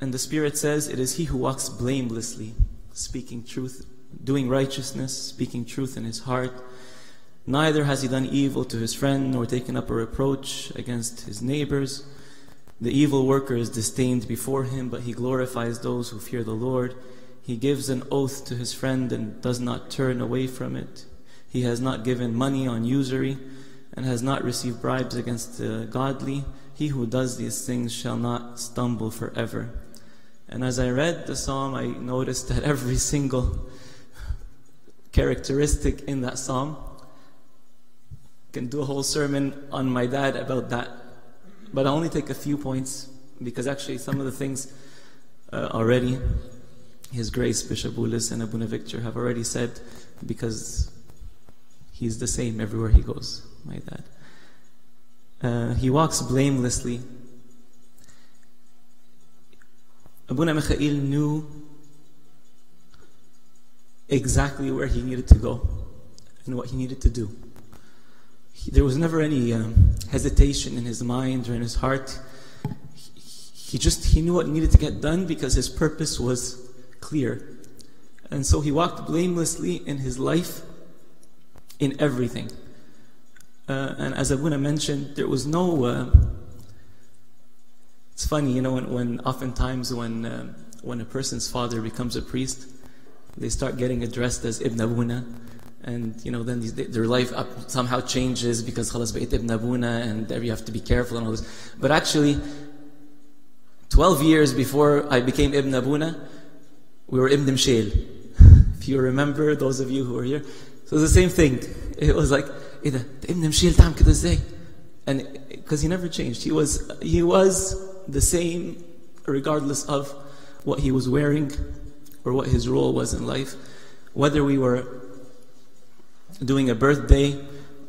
And the Spirit says, It is he who walks blamelessly, speaking truth, doing righteousness, speaking truth in his heart. Neither has he done evil to his friend, nor taken up a reproach against his neighbors. The evil worker is disdained before him, but he glorifies those who fear the Lord. He gives an oath to his friend and does not turn away from it. He has not given money on usury and has not received bribes against the godly. He who does these things shall not stumble forever. And as I read the psalm, I noticed that every single characteristic in that psalm can do a whole sermon on my dad about that but I'll only take a few points because actually some of the things uh, already His Grace Bishop Boulos and Abuna Victor have already said because he's the same everywhere he goes, my dad. Uh, he walks blamelessly. Abuna Mikhail knew exactly where he needed to go and what he needed to do. He, there was never any um, hesitation in his mind or in his heart. He, just he knew what needed to get done because his purpose was clear, and so he walked blamelessly in his life, in everything. Uh, and as Abuna mentioned, there was no. Uh, it's funny, you know, when, when oftentimes when um, when a person's father becomes a priest, they start getting addressed as Ibn Abuna and you know then their life up, somehow changes because Khalas Ibn Abuna and you have to be careful and all this. But actually, 12 years before I became Ibn Abuna, we were Ibn Mshil. [LAUGHS] if you remember, those of you who are here, so the same thing. It was like Ibn Mshil tam say, and because he never changed, he was he was the same regardless of what he was wearing or what his role was in life, whether we were doing a birthday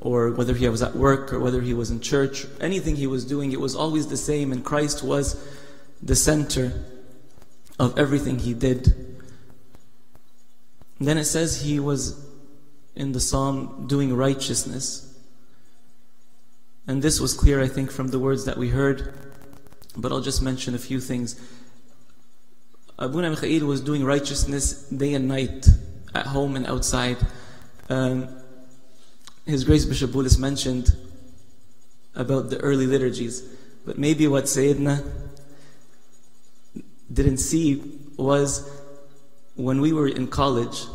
or whether he was at work or whether he was in church, anything he was doing, it was always the same, and Christ was the center of everything he did. And then it says he was in the psalm doing righteousness. And this was clear, I think, from the words that we heard. But I'll just mention a few things. Abu Mikhail was doing righteousness day and night, at home and outside. Um, His Grace Bishop Boulos mentioned about the early liturgies. But maybe what Sayyidina didn't see was when we were in college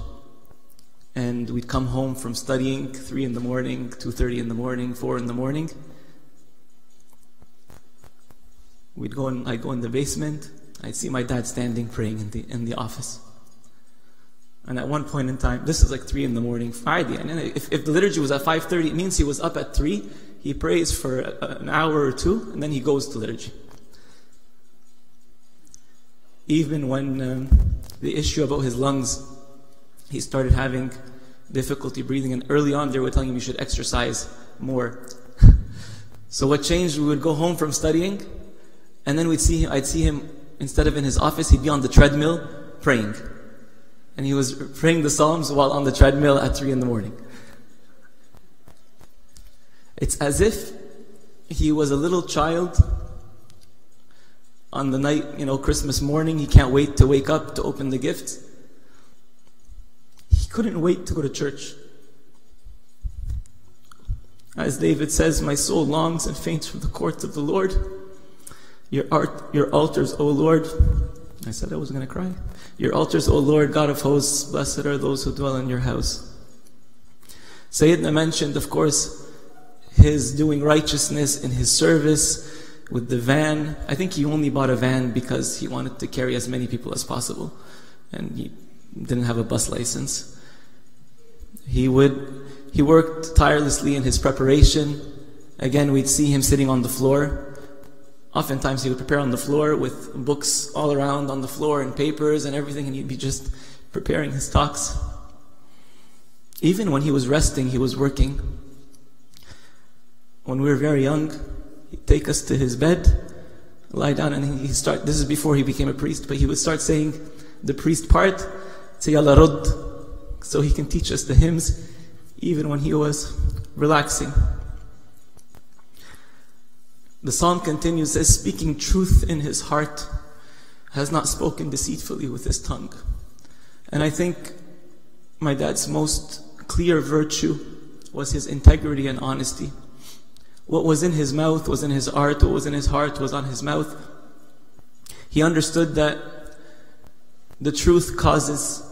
and we'd come home from studying 3 in the morning, 2.30 in the morning, 4 in the morning. We'd go in, I'd go in the basement. I'd see my dad standing praying in the, in the office. And at one point in time, this is like 3 in the morning, Friday. And if, if the liturgy was at 5.30, it means he was up at 3. He prays for an hour or two, and then he goes to liturgy. Even when um, the issue about his lungs, he started having difficulty breathing, and early on they were telling him you should exercise more. [LAUGHS] so what changed? We would go home from studying, and then we'd see him. I'd see him instead of in his office, he'd be on the treadmill praying, and he was praying the Psalms while on the treadmill at three in the morning. It's as if he was a little child on the night, you know, Christmas morning. He can't wait to wake up to open the gifts. He couldn't wait to go to church. As David says, My soul longs and faints for the courts of the Lord. Your, art, your altars, O Lord. I said I was going to cry. Your altars, O Lord, God of hosts, blessed are those who dwell in your house. Sayyidina mentioned, of course, his doing righteousness in his service with the van. I think he only bought a van because he wanted to carry as many people as possible. And he didn't have a bus license. He would, he worked tirelessly in his preparation. Again, we'd see him sitting on the floor. Oftentimes he would prepare on the floor with books all around on the floor and papers and everything, and he'd be just preparing his talks. Even when he was resting, he was working. When we were very young, he'd take us to his bed, lie down, and he'd start. This is before he became a priest, but he would start saying the priest part, say so he can teach us the hymns, even when he was relaxing. The psalm continues, as speaking truth in his heart, has not spoken deceitfully with his tongue. And I think my dad's most clear virtue was his integrity and honesty. What was in his mouth was in his heart, what was in his heart was on his mouth. He understood that the truth causes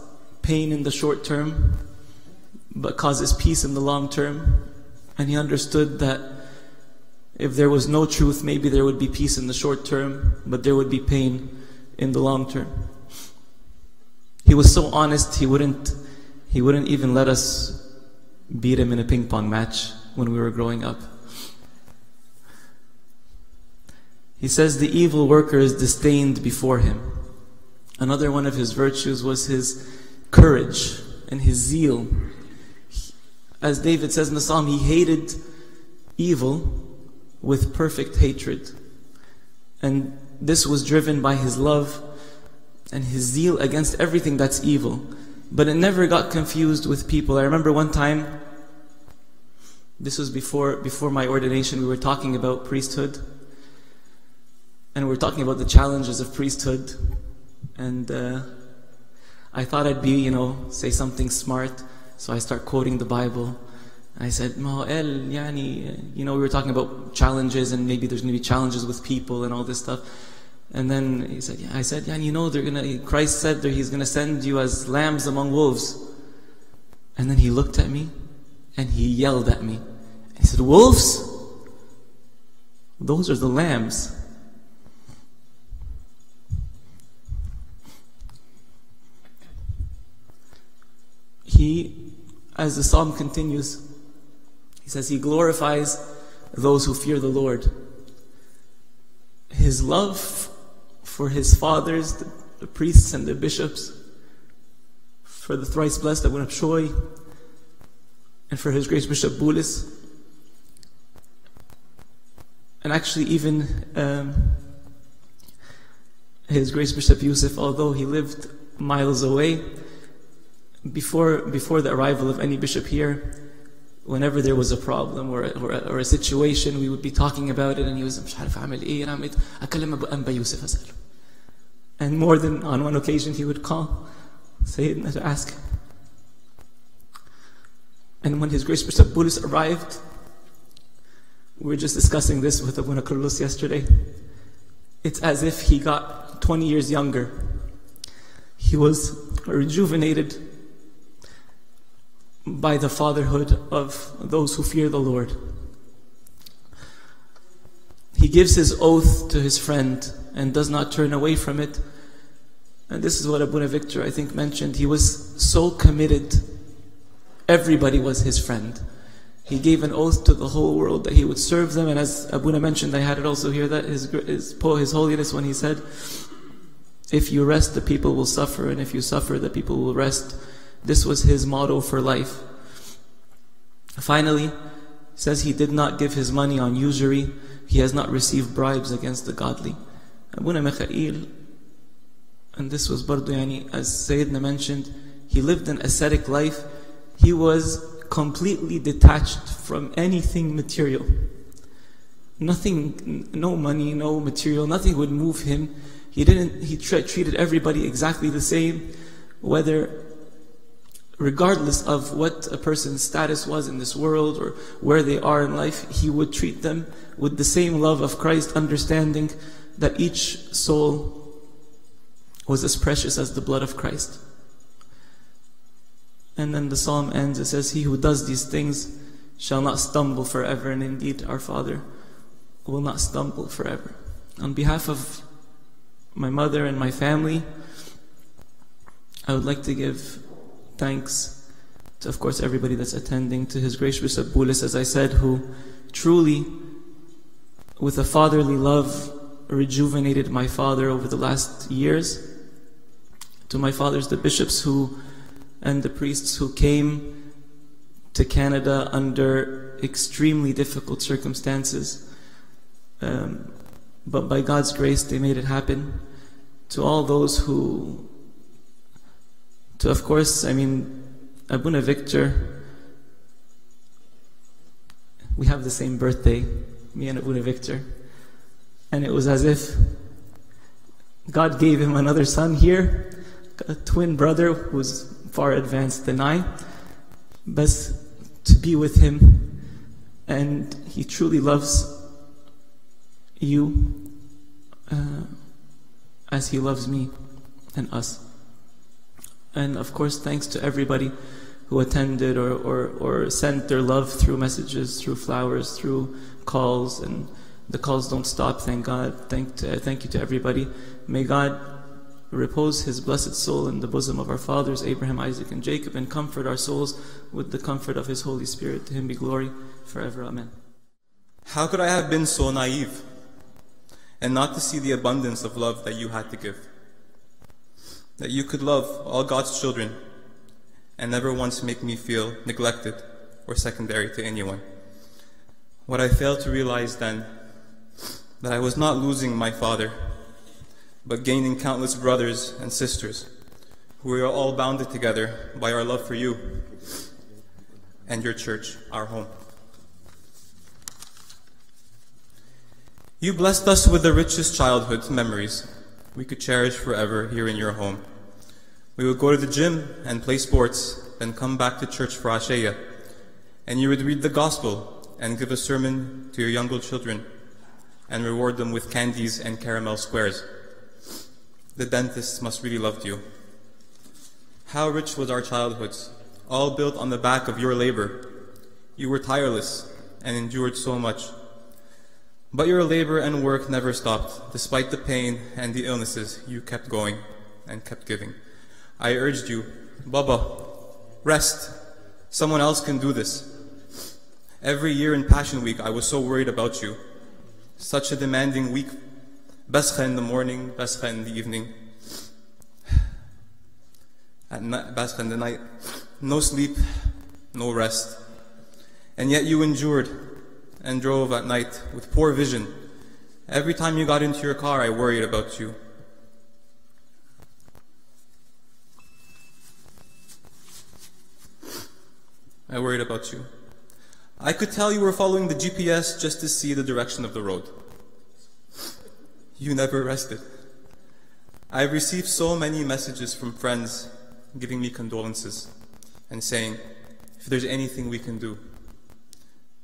pain in the short term, but causes peace in the long term. And he understood that if there was no truth, maybe there would be peace in the short term, but there would be pain in the long term. He was so honest, he wouldn't, he wouldn't even let us beat him in a ping pong match when we were growing up. He says the evil worker is disdained before him. Another one of his virtues was his courage and his zeal. As David says in the psalm, he hated evil with perfect hatred. And this was driven by his love and his zeal against everything that's evil. But it never got confused with people. I remember one time, this was before, before my ordination, we were talking about priesthood. And we were talking about the challenges of priesthood. And uh, I thought I'd be, you know, say something smart. So I start quoting the Bible. I said, Ma'el, yani, you know, we were talking about challenges and maybe there's going to be challenges with people and all this stuff. And then he said, yeah, I said, yeah, you know, they're gonna, Christ said that he's gonna send you as lambs among wolves. And then he looked at me and he yelled at me. He said, wolves? Those are the lambs. He, as the psalm continues, he says he glorifies those who fear the Lord. His love for his fathers, the, the priests and the bishops, for the thrice blessed Abu Choi, and for his grace Bishop Boulos, and actually even um, his grace Bishop Yusuf, although he lived miles away, before, before the arrival of any bishop here, whenever there was a problem or a, or, a, or a situation, we would be talking about it, and he was, مش and more than on one occasion, he would call Sayyidina to ask. And when His Grace Bishop Boulos arrived, we were just discussing this with Abuna Carlos yesterday. It's as if he got 20 years younger. He was rejuvenated by the fatherhood of those who fear the Lord. He gives his oath to his friend and does not turn away from it. And this is what Abuna Victor, I think, mentioned. He was so committed. Everybody was his friend. He gave an oath to the whole world that he would serve them. And as Abuna mentioned, I had it also here that his, his, his Holiness, when he said, If you rest, the people will suffer, and if you suffer, the people will rest. This was his motto for life. Finally, says he did not give his money on usury. He has not received bribes against the godly. Abuna Mikhail, and this was bardu yani, as Sayyidina mentioned, he lived an ascetic life. He was completely detached from anything material. Nothing, no money, no material, nothing would move him. He didn't, he treated everybody exactly the same, whether, regardless of what a person's status was in this world or where they are in life, he would treat them with the same love of Christ, understanding that each soul was as precious as the blood of Christ. And then the psalm ends, it says, He who does these things shall not stumble forever, and indeed our Father will not stumble forever. On behalf of my mother and my family, I would like to give thanks to, of course, everybody that's attending, to His Gracious Bishop Boulos, as I said, who truly, with a fatherly love, rejuvenated my father over the last years. To my fathers, the bishops who and the priests who came to Canada under extremely difficult circumstances. Um, but by God's grace, they made it happen. To all those who, to of course, I mean, Abuna Victor, we have the same birthday, me and Abuna Victor. And it was as if God gave him another son here, a twin brother who's far advanced than I, but to be with him. And he truly loves you uh, as he loves me and us. And of course, thanks to everybody who attended or, or, or sent their love through messages, through flowers, through calls, and the calls don't stop, thank God. Thank, to, thank you to everybody. May God repose his blessed soul in the bosom of our fathers, Abraham, Isaac, and Jacob, and comfort our souls with the comfort of his Holy Spirit. To him be glory forever. Amen. How could I have been so naive and not to see the abundance of love that you had to give? That you could love all God's children and never once make me feel neglected or secondary to anyone. What I failed to realize then, that I was not losing my father, but gaining countless brothers and sisters who are all bounded together by our love for you and your church, our home. You blessed us with the richest childhood memories we could cherish forever here in your home. We would go to the gym and play sports, then come back to church for Asheya, and you would read the gospel and give a sermon to your younger children and reward them with candies and caramel squares. The dentists must really loved you. How rich was our childhoods, all built on the back of your labor. You were tireless and endured so much. But your labor and work never stopped. Despite the pain and the illnesses, you kept going and kept giving. I urged you, Baba, rest. Someone else can do this. Every year in Passion Week, I was so worried about you. Such a demanding week. Bascha in the morning, Bascha in the evening. At night, Bascha in the night. No sleep, no rest. And yet you endured and drove at night with poor vision. Every time you got into your car, I worried about you. I worried about you. I could tell you were following the GPS just to see the direction of the road. You never rested. I've received so many messages from friends giving me condolences and saying, if there's anything we can do,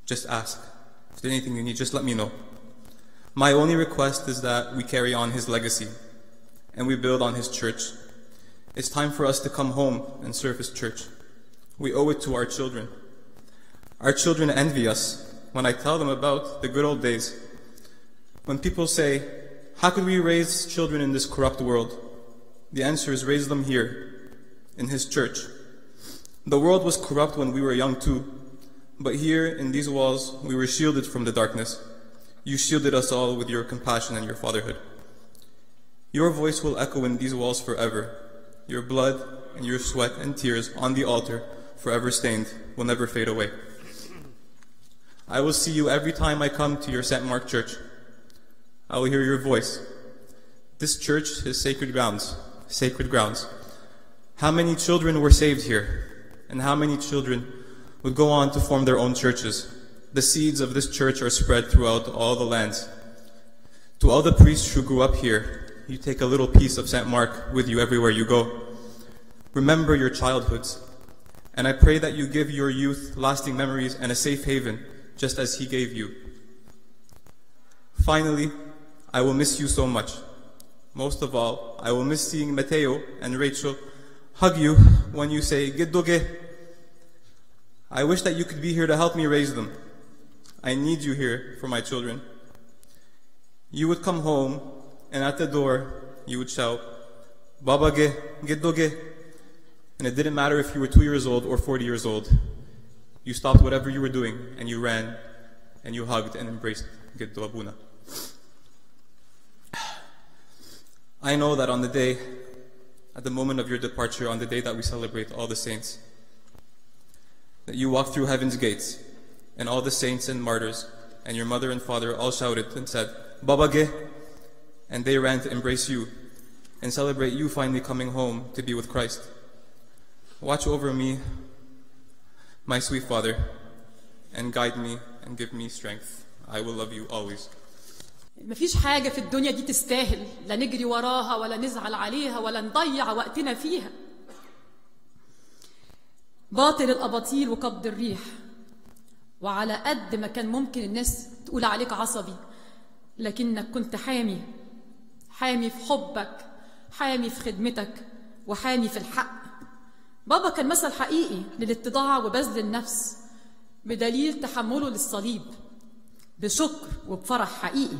just ask. If there's anything you need, just let me know. My only request is that we carry on his legacy and we build on his church. It's time for us to come home and serve his church. We owe it to our children. Our children envy us when I tell them about the good old days. When people say, How could we raise children in this corrupt world? The answer is raise them here, in his church. The world was corrupt when we were young too, but here in these walls we were shielded from the darkness. You shielded us all with your compassion and your fatherhood. Your voice will echo in these walls forever. Your blood and your sweat and tears on the altar, forever stained, will never fade away. I will see you every time I come to your St. Mark Church. I will hear your voice. This church is sacred grounds, sacred grounds. How many children were saved here? And how many children would go on to form their own churches? The seeds of this church are spread throughout all the lands. To all the priests who grew up here, you take a little piece of St. Mark with you everywhere you go. Remember your childhoods. And I pray that you give your youth lasting memories and a safe haven, just as he gave you. Finally, I will miss you so much. Most of all, I will miss seeing Mateo and Rachel hug you when you say Giddoge. I wish that you could be here to help me raise them. I need you here for my children. You would come home, and at the door, you would shout, Babage, Giddoge. And it didn't matter if you were two years old or 40 years old. You stopped whatever you were doing, and you ran, and you hugged and embraced Giddo Abuna. I know that on the day, at the moment of your departure, on the day that we celebrate all the saints, that you walked through heaven's gates, and all the saints and martyrs, and your mother and father all shouted and said, Babage, and they ran to embrace you and celebrate you finally coming home to be with Christ. Watch over me, my sweet Father, and guide me and give me strength. I will love you always. مفيش حاجة في الدنيا دي تستاهل لا نجري وراها ولا نزعل عليها ولا نضيع وقتنا فيها باطل الأباطيل وقبض الريح. وعلى قد ما كان ممكن الناس تقول عليك عصبي لكنك كنت حامي حامي في حبك حامي في خدمتك وحامي في الحق. بابا كان مثل حقيقي للاتضاع وبذل النفس بدليل تحمله للصليب بشكر وبفرح حقيقي.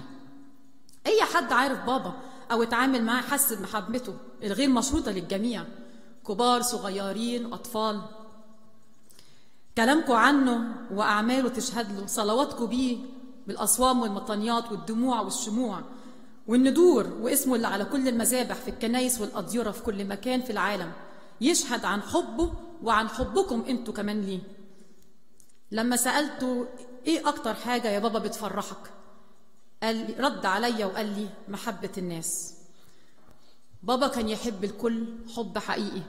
أي حد عارف بابا أو اتعامل معاه حس بمحبته الغير مشروطة للجميع كبار صغيرين أطفال. كلامكم عنه وأعماله تشهد له صلواتكم بيه بالأصوام والمطانيات والدموع والشموع والندور واسمه اللي على كل المذابح في الكنايس والأديرة في كل مكان في العالم. يشهد عن حبه وعن حبكم أنتوا كمان ليه. لما سألته إيه أكتر حاجة يا بابا بتفرحك؟ قال رد عليا وقال لي محبة الناس. بابا كان يحب الكل حب حقيقي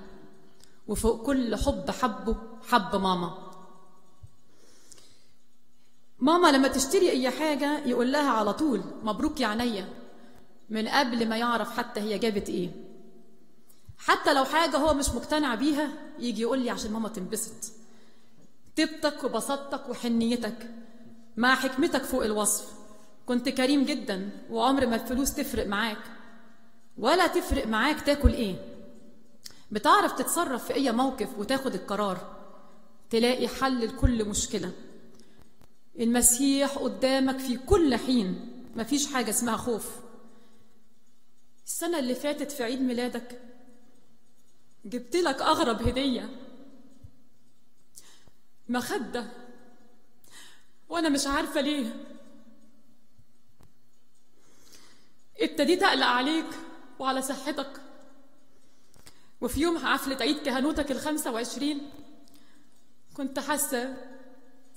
وفوق كل حب حبه حب ماما. ماما لما تشتري أي حاجة يقول لها على طول مبروك يا عينيا. من قبل ما يعرف حتى هي جابت إيه. حتى لو حاجة هو مش مقتنع بيها يجي يقول لي عشان ماما تنبسط. طيبتك وبساطتك وحنيتك مع حكمتك فوق الوصف. كنت كريم جدا وعمر ما الفلوس تفرق معاك. ولا تفرق معاك تاكل إيه. بتعرف تتصرف في أي موقف وتاخد القرار. تلاقي حل لكل مشكلة. المسيح قدامك في كل حين. مفيش حاجة اسمها خوف. السنة اللي فاتت في عيد ميلادك جبت لك أغرب هدية. مخدة. وأنا مش عارفة ليه. ابتديت أقلق عليك وعلى صحتك. وفي يوم حفلة عيد كهنوتك الخمسة وعشرين كنت حاسة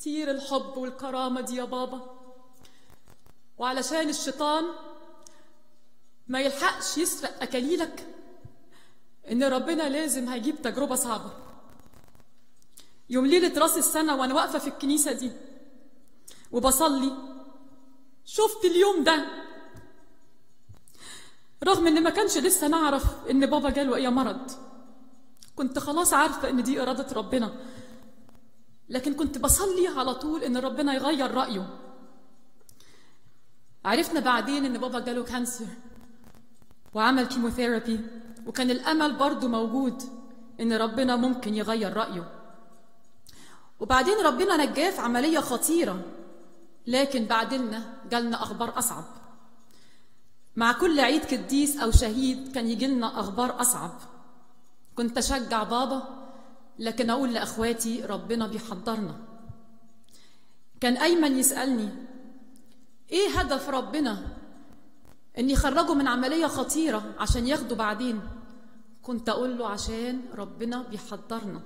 طير الحب والكرامة دي يا بابا. وعلشان الشيطان ما يلحقش يسرق أكاليلك إن ربنا لازم هيجيب تجربة صعبة. يوم ليلة رأس السنة وأنا واقفة في الكنيسة دي وبصلي شفت اليوم ده. رغم إن ما كانش لسه نعرف إن بابا جاله أي مرض كنت خلاص عارفة إن دي إرادة ربنا. لكن كنت بصلي على طول إن ربنا يغير رأيه. عرفنا بعدين إن بابا جاله كانسر وعمل كيموثيرابي وكان الأمل برضو موجود إن ربنا ممكن يغير رأيه. وبعدين ربنا نجاه في عملية خطيرة لكن بعدنا جالنا أخبار أصعب. مع كل عيد قديس أو شهيد كان يجي لنا أخبار أصعب. كنت أشجع بابا لكن أقول لأخواتي ربنا بيحضرنا. كان أيمن يسألني إيه هدف ربنا؟ ان يخرجوا من عملية خطيرة عشان ياخدوا بعدين. كنت أقول له عشان ربنا بيحضرنا.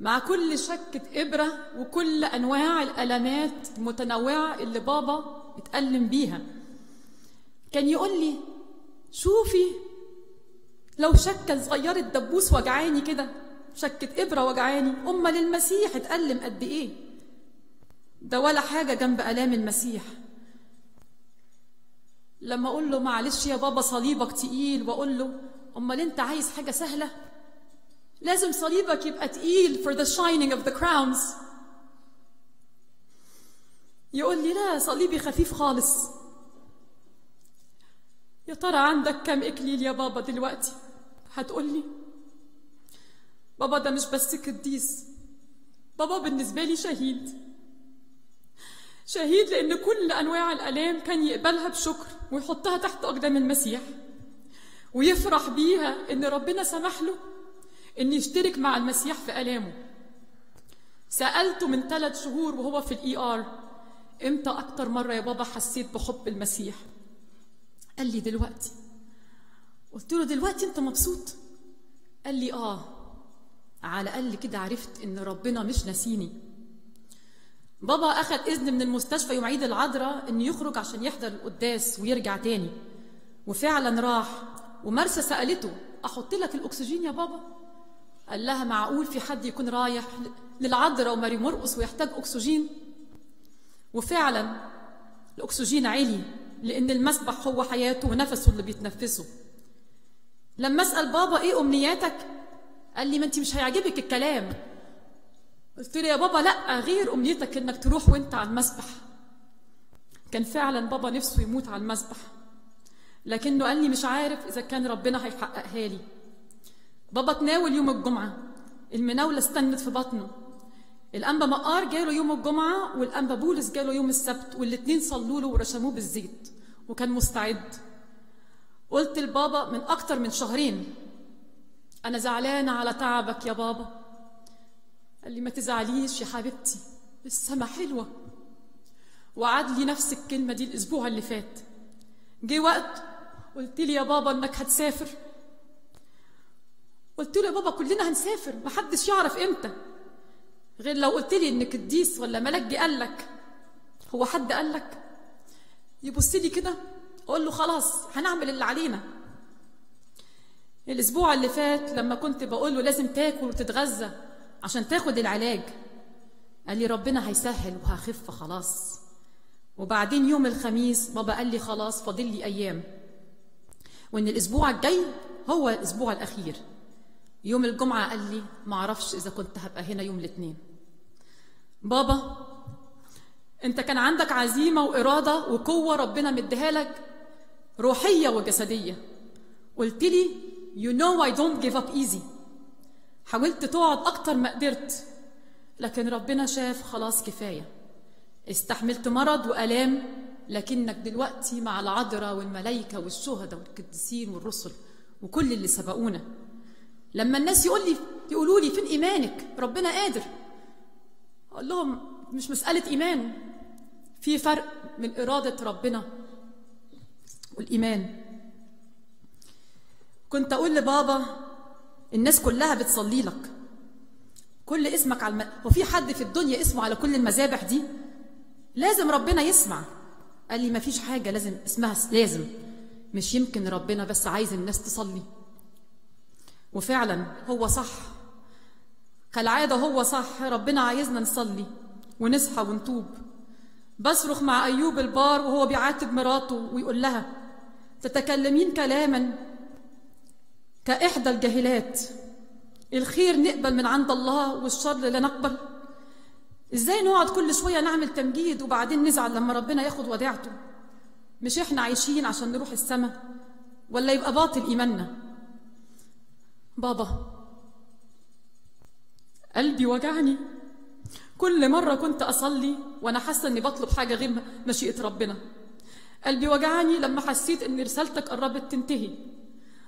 مع كل شكة إبرة وكل أنواع الألمات المتنوعة اللي بابا اتألم بيها. كان يقول لي شوفي لو شكة صغيرة دبوس وجعاني كده شكة إبرة وجعاني. أمال المسيح اتألم قد إيه؟ ده ولا حاجة جنب آلام المسيح. لما أقول له معلش يا بابا صليبك تقيل وأقول له أمال أنت عايز حاجة سهلة؟ لازم صليبك يبقى تقيل for the shining of the crowns. يقول لي لا صليبي خفيف خالص. يا ترى عندك كم إكليل يا بابا دلوقتي؟ هتقول لي بابا ده مش بس قديس. بابا بالنسبة لي شهيد. شهيد لأن كل أنواع الآلام كان يقبلها بشكر ويحطها تحت أقدام المسيح. ويفرح بيها إن ربنا سمح له إن يشترك مع المسيح في آلامه. سألته من ثلاث شهور وهو في الإي آر إمتى أكتر مرة يا بابا حسيت بحب المسيح؟ قال لي دلوقتي. قلت له دلوقتي أنت مبسوط؟ قال لي آه. على الأقل كده عرفت إن ربنا مش ناسيني. بابا أخد إذن من المستشفى يوم عيد العذراء إنه يخرج عشان يحضر القداس ويرجع تاني. وفعلا راح. ومرسى سألته أحط لك الأكسجين يا بابا؟ قال لها معقول في حد يكون رايح للعذراء وماري مرقص ويحتاج أكسجين؟ وفعلا الأكسجين عالي لأن المسبح هو حياته ونفسه اللي بيتنفسه. لما أسأل بابا إيه أمنياتك؟ قال لي ما أنت مش هيعجبك الكلام. قلت له يا بابا لا غير أمنيتك إنك تروح وأنت على المسبح. كان فعلا بابا نفسه يموت على المسبح. لكنه قال لي مش عارف إذا كان ربنا هيحققها لي. بابا تناول يوم الجمعة. المناولة استنت في بطنه. الأنبا مقار جاله يوم الجمعة والأنبا بولس جاله يوم السبت والاتنين صلوا له ورشموه بالزيت وكان مستعد. قلت لبابا من أكتر من شهرين أنا زعلانة على تعبك يا بابا. قال لي ما تزعليش يا حبيبتي السما حلوة. وعاد لي نفس الكلمة دي الأسبوع اللي فات. جه وقت قلت لي يا بابا إنك هتسافر. قلت له يا بابا كلنا هنسافر محدش يعرف إمتى. غير لو قلت لي إنك قديس ولا ملاك قال لك. هو حد قال لك؟ يبص لي كده أقول له خلاص هنعمل اللي علينا. الأسبوع اللي فات لما كنت بقول له لازم تاكل وتتغذى عشان تاخد العلاج قال لي ربنا هيسهل وهخف خلاص. وبعدين يوم الخميس بابا قال لي خلاص فاضل لي أيام. وإن الأسبوع الجاي هو الأسبوع الأخير. يوم الجمعة قال لي ما أعرفش إذا كنت هبقى هنا يوم الاثنين. بابا أنت كان عندك عزيمة وإرادة وقوة ربنا مديها لك روحية وجسدية. قلت لي you know I don't give up easy. حاولت تقعد أكتر ما قدرت لكن ربنا شاف خلاص كفاية. استحملت مرض وألام لكنك دلوقتي مع العذراء والملائكة والشهداء والقديسين والرسل وكل اللي سبقونا. لما الناس يقول لي يقولوا لي فين إيمانك؟ ربنا قادر. أقول لهم مش مسألة إيمان في فرق من إرادة ربنا والإيمان. كنت أقول لبابا الناس كلها بتصلي لك. كل اسمك على الم... وفي حد في الدنيا اسمه على كل المذابح دي؟ لازم ربنا يسمع. قال لي ما فيش حاجة لازم اسمها لازم. مش يمكن ربنا بس عايز الناس تصلي. وفعلا هو صح. كالعادة هو صح. ربنا عايزنا نصلي ونصحى ونتوب. بصرخ مع أيوب البار وهو بيعاتب مراته ويقول لها تتكلمين كلاما؟ كإحدى الجاهلات. الخير نقبل من عند الله والشر لا نقبل. إزاي نقعد كل شوية نعمل تمجيد وبعدين نزعل لما ربنا ياخد وديعته؟ مش إحنا عايشين عشان نروح السماء ولا يبقى باطل إيماننا؟ بابا قلبي وجعني. كل مرة كنت أصلي وأنا حاسة إني بطلب حاجة غير مشيئة ربنا. قلبي وجعني لما حسيت إن رسالتك قربت تنتهي.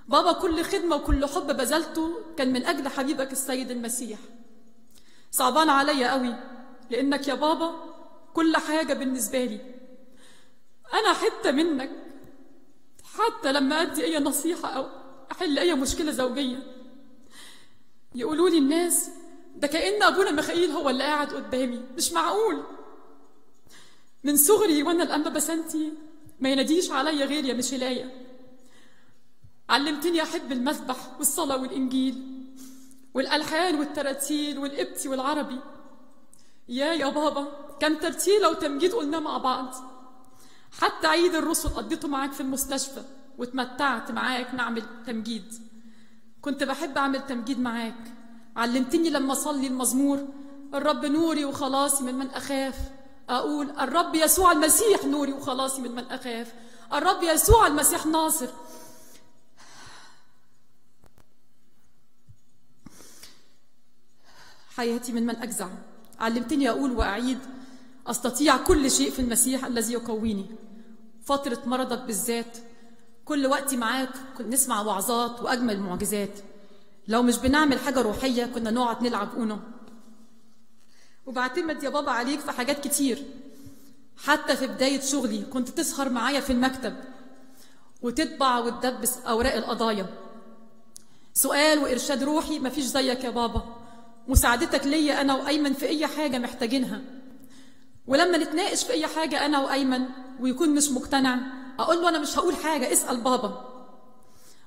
بابا كل خدمة وكل حب بذلته كان من أجل حبيبك السيد المسيح. صعبان عليا قوي لأنك يا بابا كل حاجة بالنسبة لي. أنا حتة منك حتى لما أدي أي نصيحة أو أحل أي مشكلة زوجية. يقولوا لي الناس ده كأن أبونا ميخائيل هو اللي قاعد قدامي مش معقول. من صغري وأنا الأنبا بسنتي ما يناديش عليا غير يا مشلاية علمتني أحب المسبح والصلاة والإنجيل والألحان والتراتيل والإبتي والعربي. يا يا بابا كان ترتيلة وتمجيد قلنا مع بعض. حتى عيد الرسل قضيته معاك في المستشفى واتمتعت معاك نعمل تمجيد. كنت بحب أعمل تمجيد معاك. علمتني لما أصلي المزمور الرب نوري وخلاصي من من أخاف. أقول الرب يسوع المسيح نوري وخلاصي من من أخاف. الرب يسوع المسيح ناصر. حياتي من من أجزع. علمتني أقول وأعيد أستطيع كل شيء في المسيح الذي يقويني. فترة مرضك بالذات كل وقت معاك كنا نسمع وعظات وأجمل معجزات. لو مش بنعمل حاجة روحية كنا نقعد نلعب أونو. وبعتمد يا بابا عليك في حاجات كتير. حتى في بداية شغلي كنت تسهر معايا في المكتب وتطبع وتدبس أوراق القضايا. سؤال وإرشاد روحي مفيش زيك يا بابا. مساعدتك ليا أنا وأيمن في أي حاجة محتاجينها. ولما نتناقش في أي حاجة أنا وأيمن ويكون مش مقتنع أقول له أنا مش هقول حاجة اسأل بابا.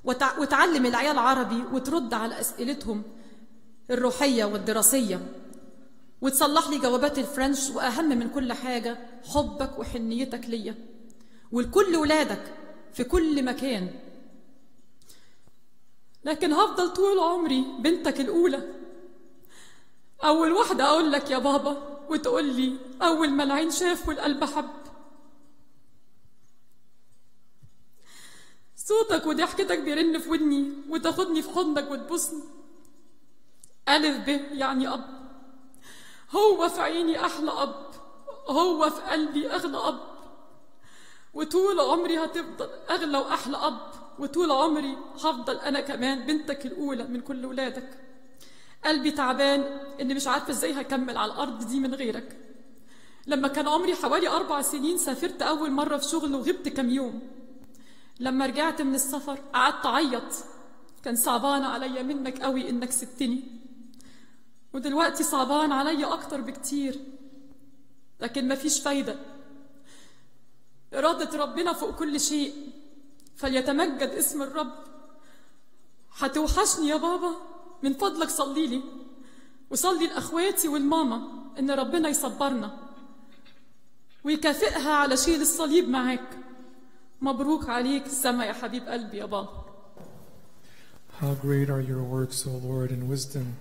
وتع... وتعلم العيال عربي وترد على أسئلتهم الروحية والدراسية. وتصلح لي جوابات الفرنش وأهم من كل حاجة حبك وحنيتك ليا. ولكل ولادك في كل مكان. لكن هفضل طول عمري بنتك الأولى. أول واحدة أقول لك يا بابا وتقول لي أول ما العين شاف والقلب حب. صوتك وضحكتك بيرن في ودني وتاخدني في حضنك وتبوسني. ألف ب يعني أب. هو في عيني أحلى أب هو في قلبي أغلى أب. وطول عمري هتفضل أغلى وأحلى أب وطول عمري هفضل أنا كمان بنتك الأولى من كل ولادك. قلبي تعبان إني مش عارفة إزاي هكمل على الأرض دي من غيرك. لما كان عمري حوالي أربع سنين سافرت أول مرة في شغل وغبت كام يوم. لما رجعت من السفر قعدت أعيط. كان صعبان عليا منك قوي إنك سبتني. ودلوقتي صعبان عليا أكتر بكتير. لكن مفيش فايدة. إرادة ربنا فوق كل شيء. فليتمجد اسم الرب. هتوحشني يا بابا؟ من فضلك صلي لي وصلي لأخواتي والماما إن ربنا يصبرنا ويكافئها على شيل الصليب معاك مبروك عليك السما يا حبيب قلبي يا بابا How great are your works, O Lord, in wisdom.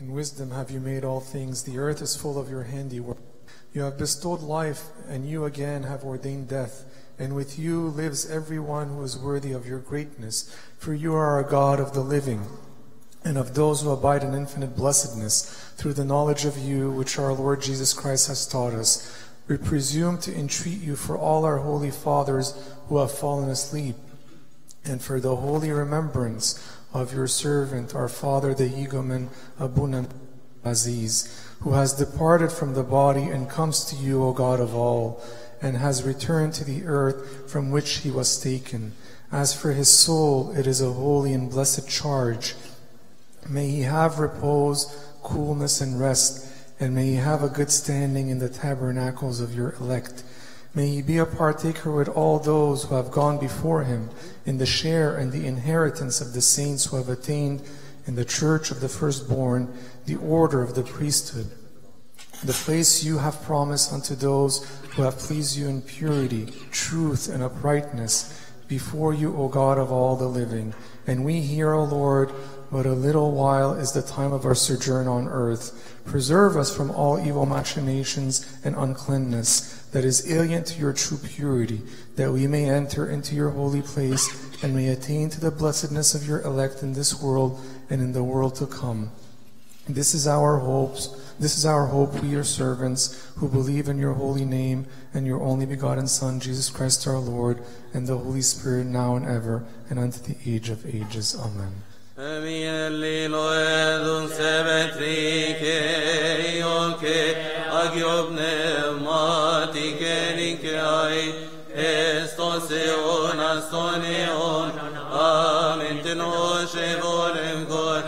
In wisdom have you made all things. The earth is full of your handiwork. You have bestowed life, and you again have ordained death. And with you lives everyone who is worthy of your greatness. For you are a God of the living, and of those who abide in infinite blessedness, through the knowledge of you, which our Lord Jesus Christ has taught us. We presume to entreat you for all our holy fathers who have fallen asleep and for the holy remembrance of your servant, our father, the Hegumen Abuna Aziz, who has departed from the body and comes to you, O God of all, and has returned to the earth from which he was taken. As for his soul, it is a holy and blessed charge. May he have repose, coolness, and rest, and may he have a good standing in the tabernacles of your elect. May he be a partaker with all those who have gone before him in the share and the inheritance of the saints who have attained in the church of the firstborn the order of the priesthood. The place you have promised unto those who have pleased you in purity, truth, and uprightness before you, O God of all the living. And we hear, O Lord, but a little while is the time of our sojourn on earth. Preserve us from all evil machinations and uncleanness that is alien to your true purity, that we may enter into your holy place and may attain to the blessedness of your elect in this world and in the world to come. This is our hopes. This is our hope, we your servants, who believe in your holy name and your only begotten Son, Jesus Christ our Lord, and the Holy Spirit now and ever, and unto the age of ages. Amen. Emielliloedun amen tenoshe volem god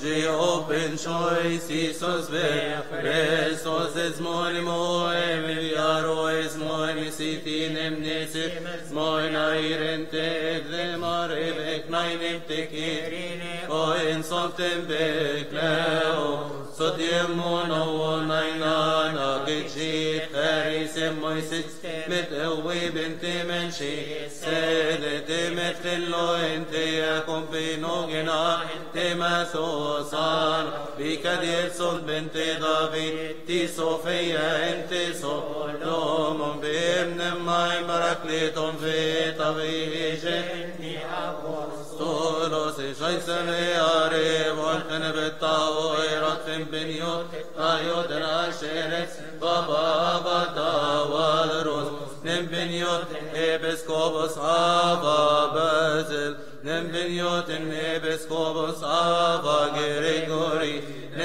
G open choice Jesus ve Christos es moni mo emiliaro es moni siti nemnese moina irente de mare vek nainem teki o en sontem vek Sodimona wonaina na gichi khari se moisit mit elwi binti menshi se de te metrillo ente ya kompi nogena te maso san bikadil sol binti david ti sofia ente so domon bim nemmai barakliton ve tavi je e shaisene are volten betao eratem beniot ayot rasheres baba bata walros nem beniot episkopos ava basil nem beniot en episkopos ava Gregory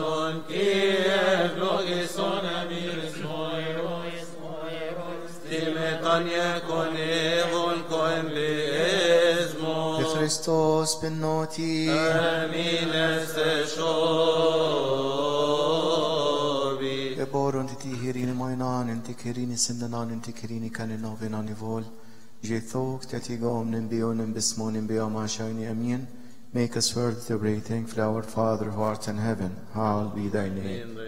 son quiero que son amigos تمتن يكن كن باسمه لخريستوس بالنوتي امين استشوربي Eboron ti ti hirini majnan, ti kirini sindanan, ti kirini kalina vina nivol. Gjithok të ti gom në mbio në mbismo në mbio ma shajni amin. Amin. Make us worthy to pray, thankful our Father who art in heaven. Hallowed be thy name.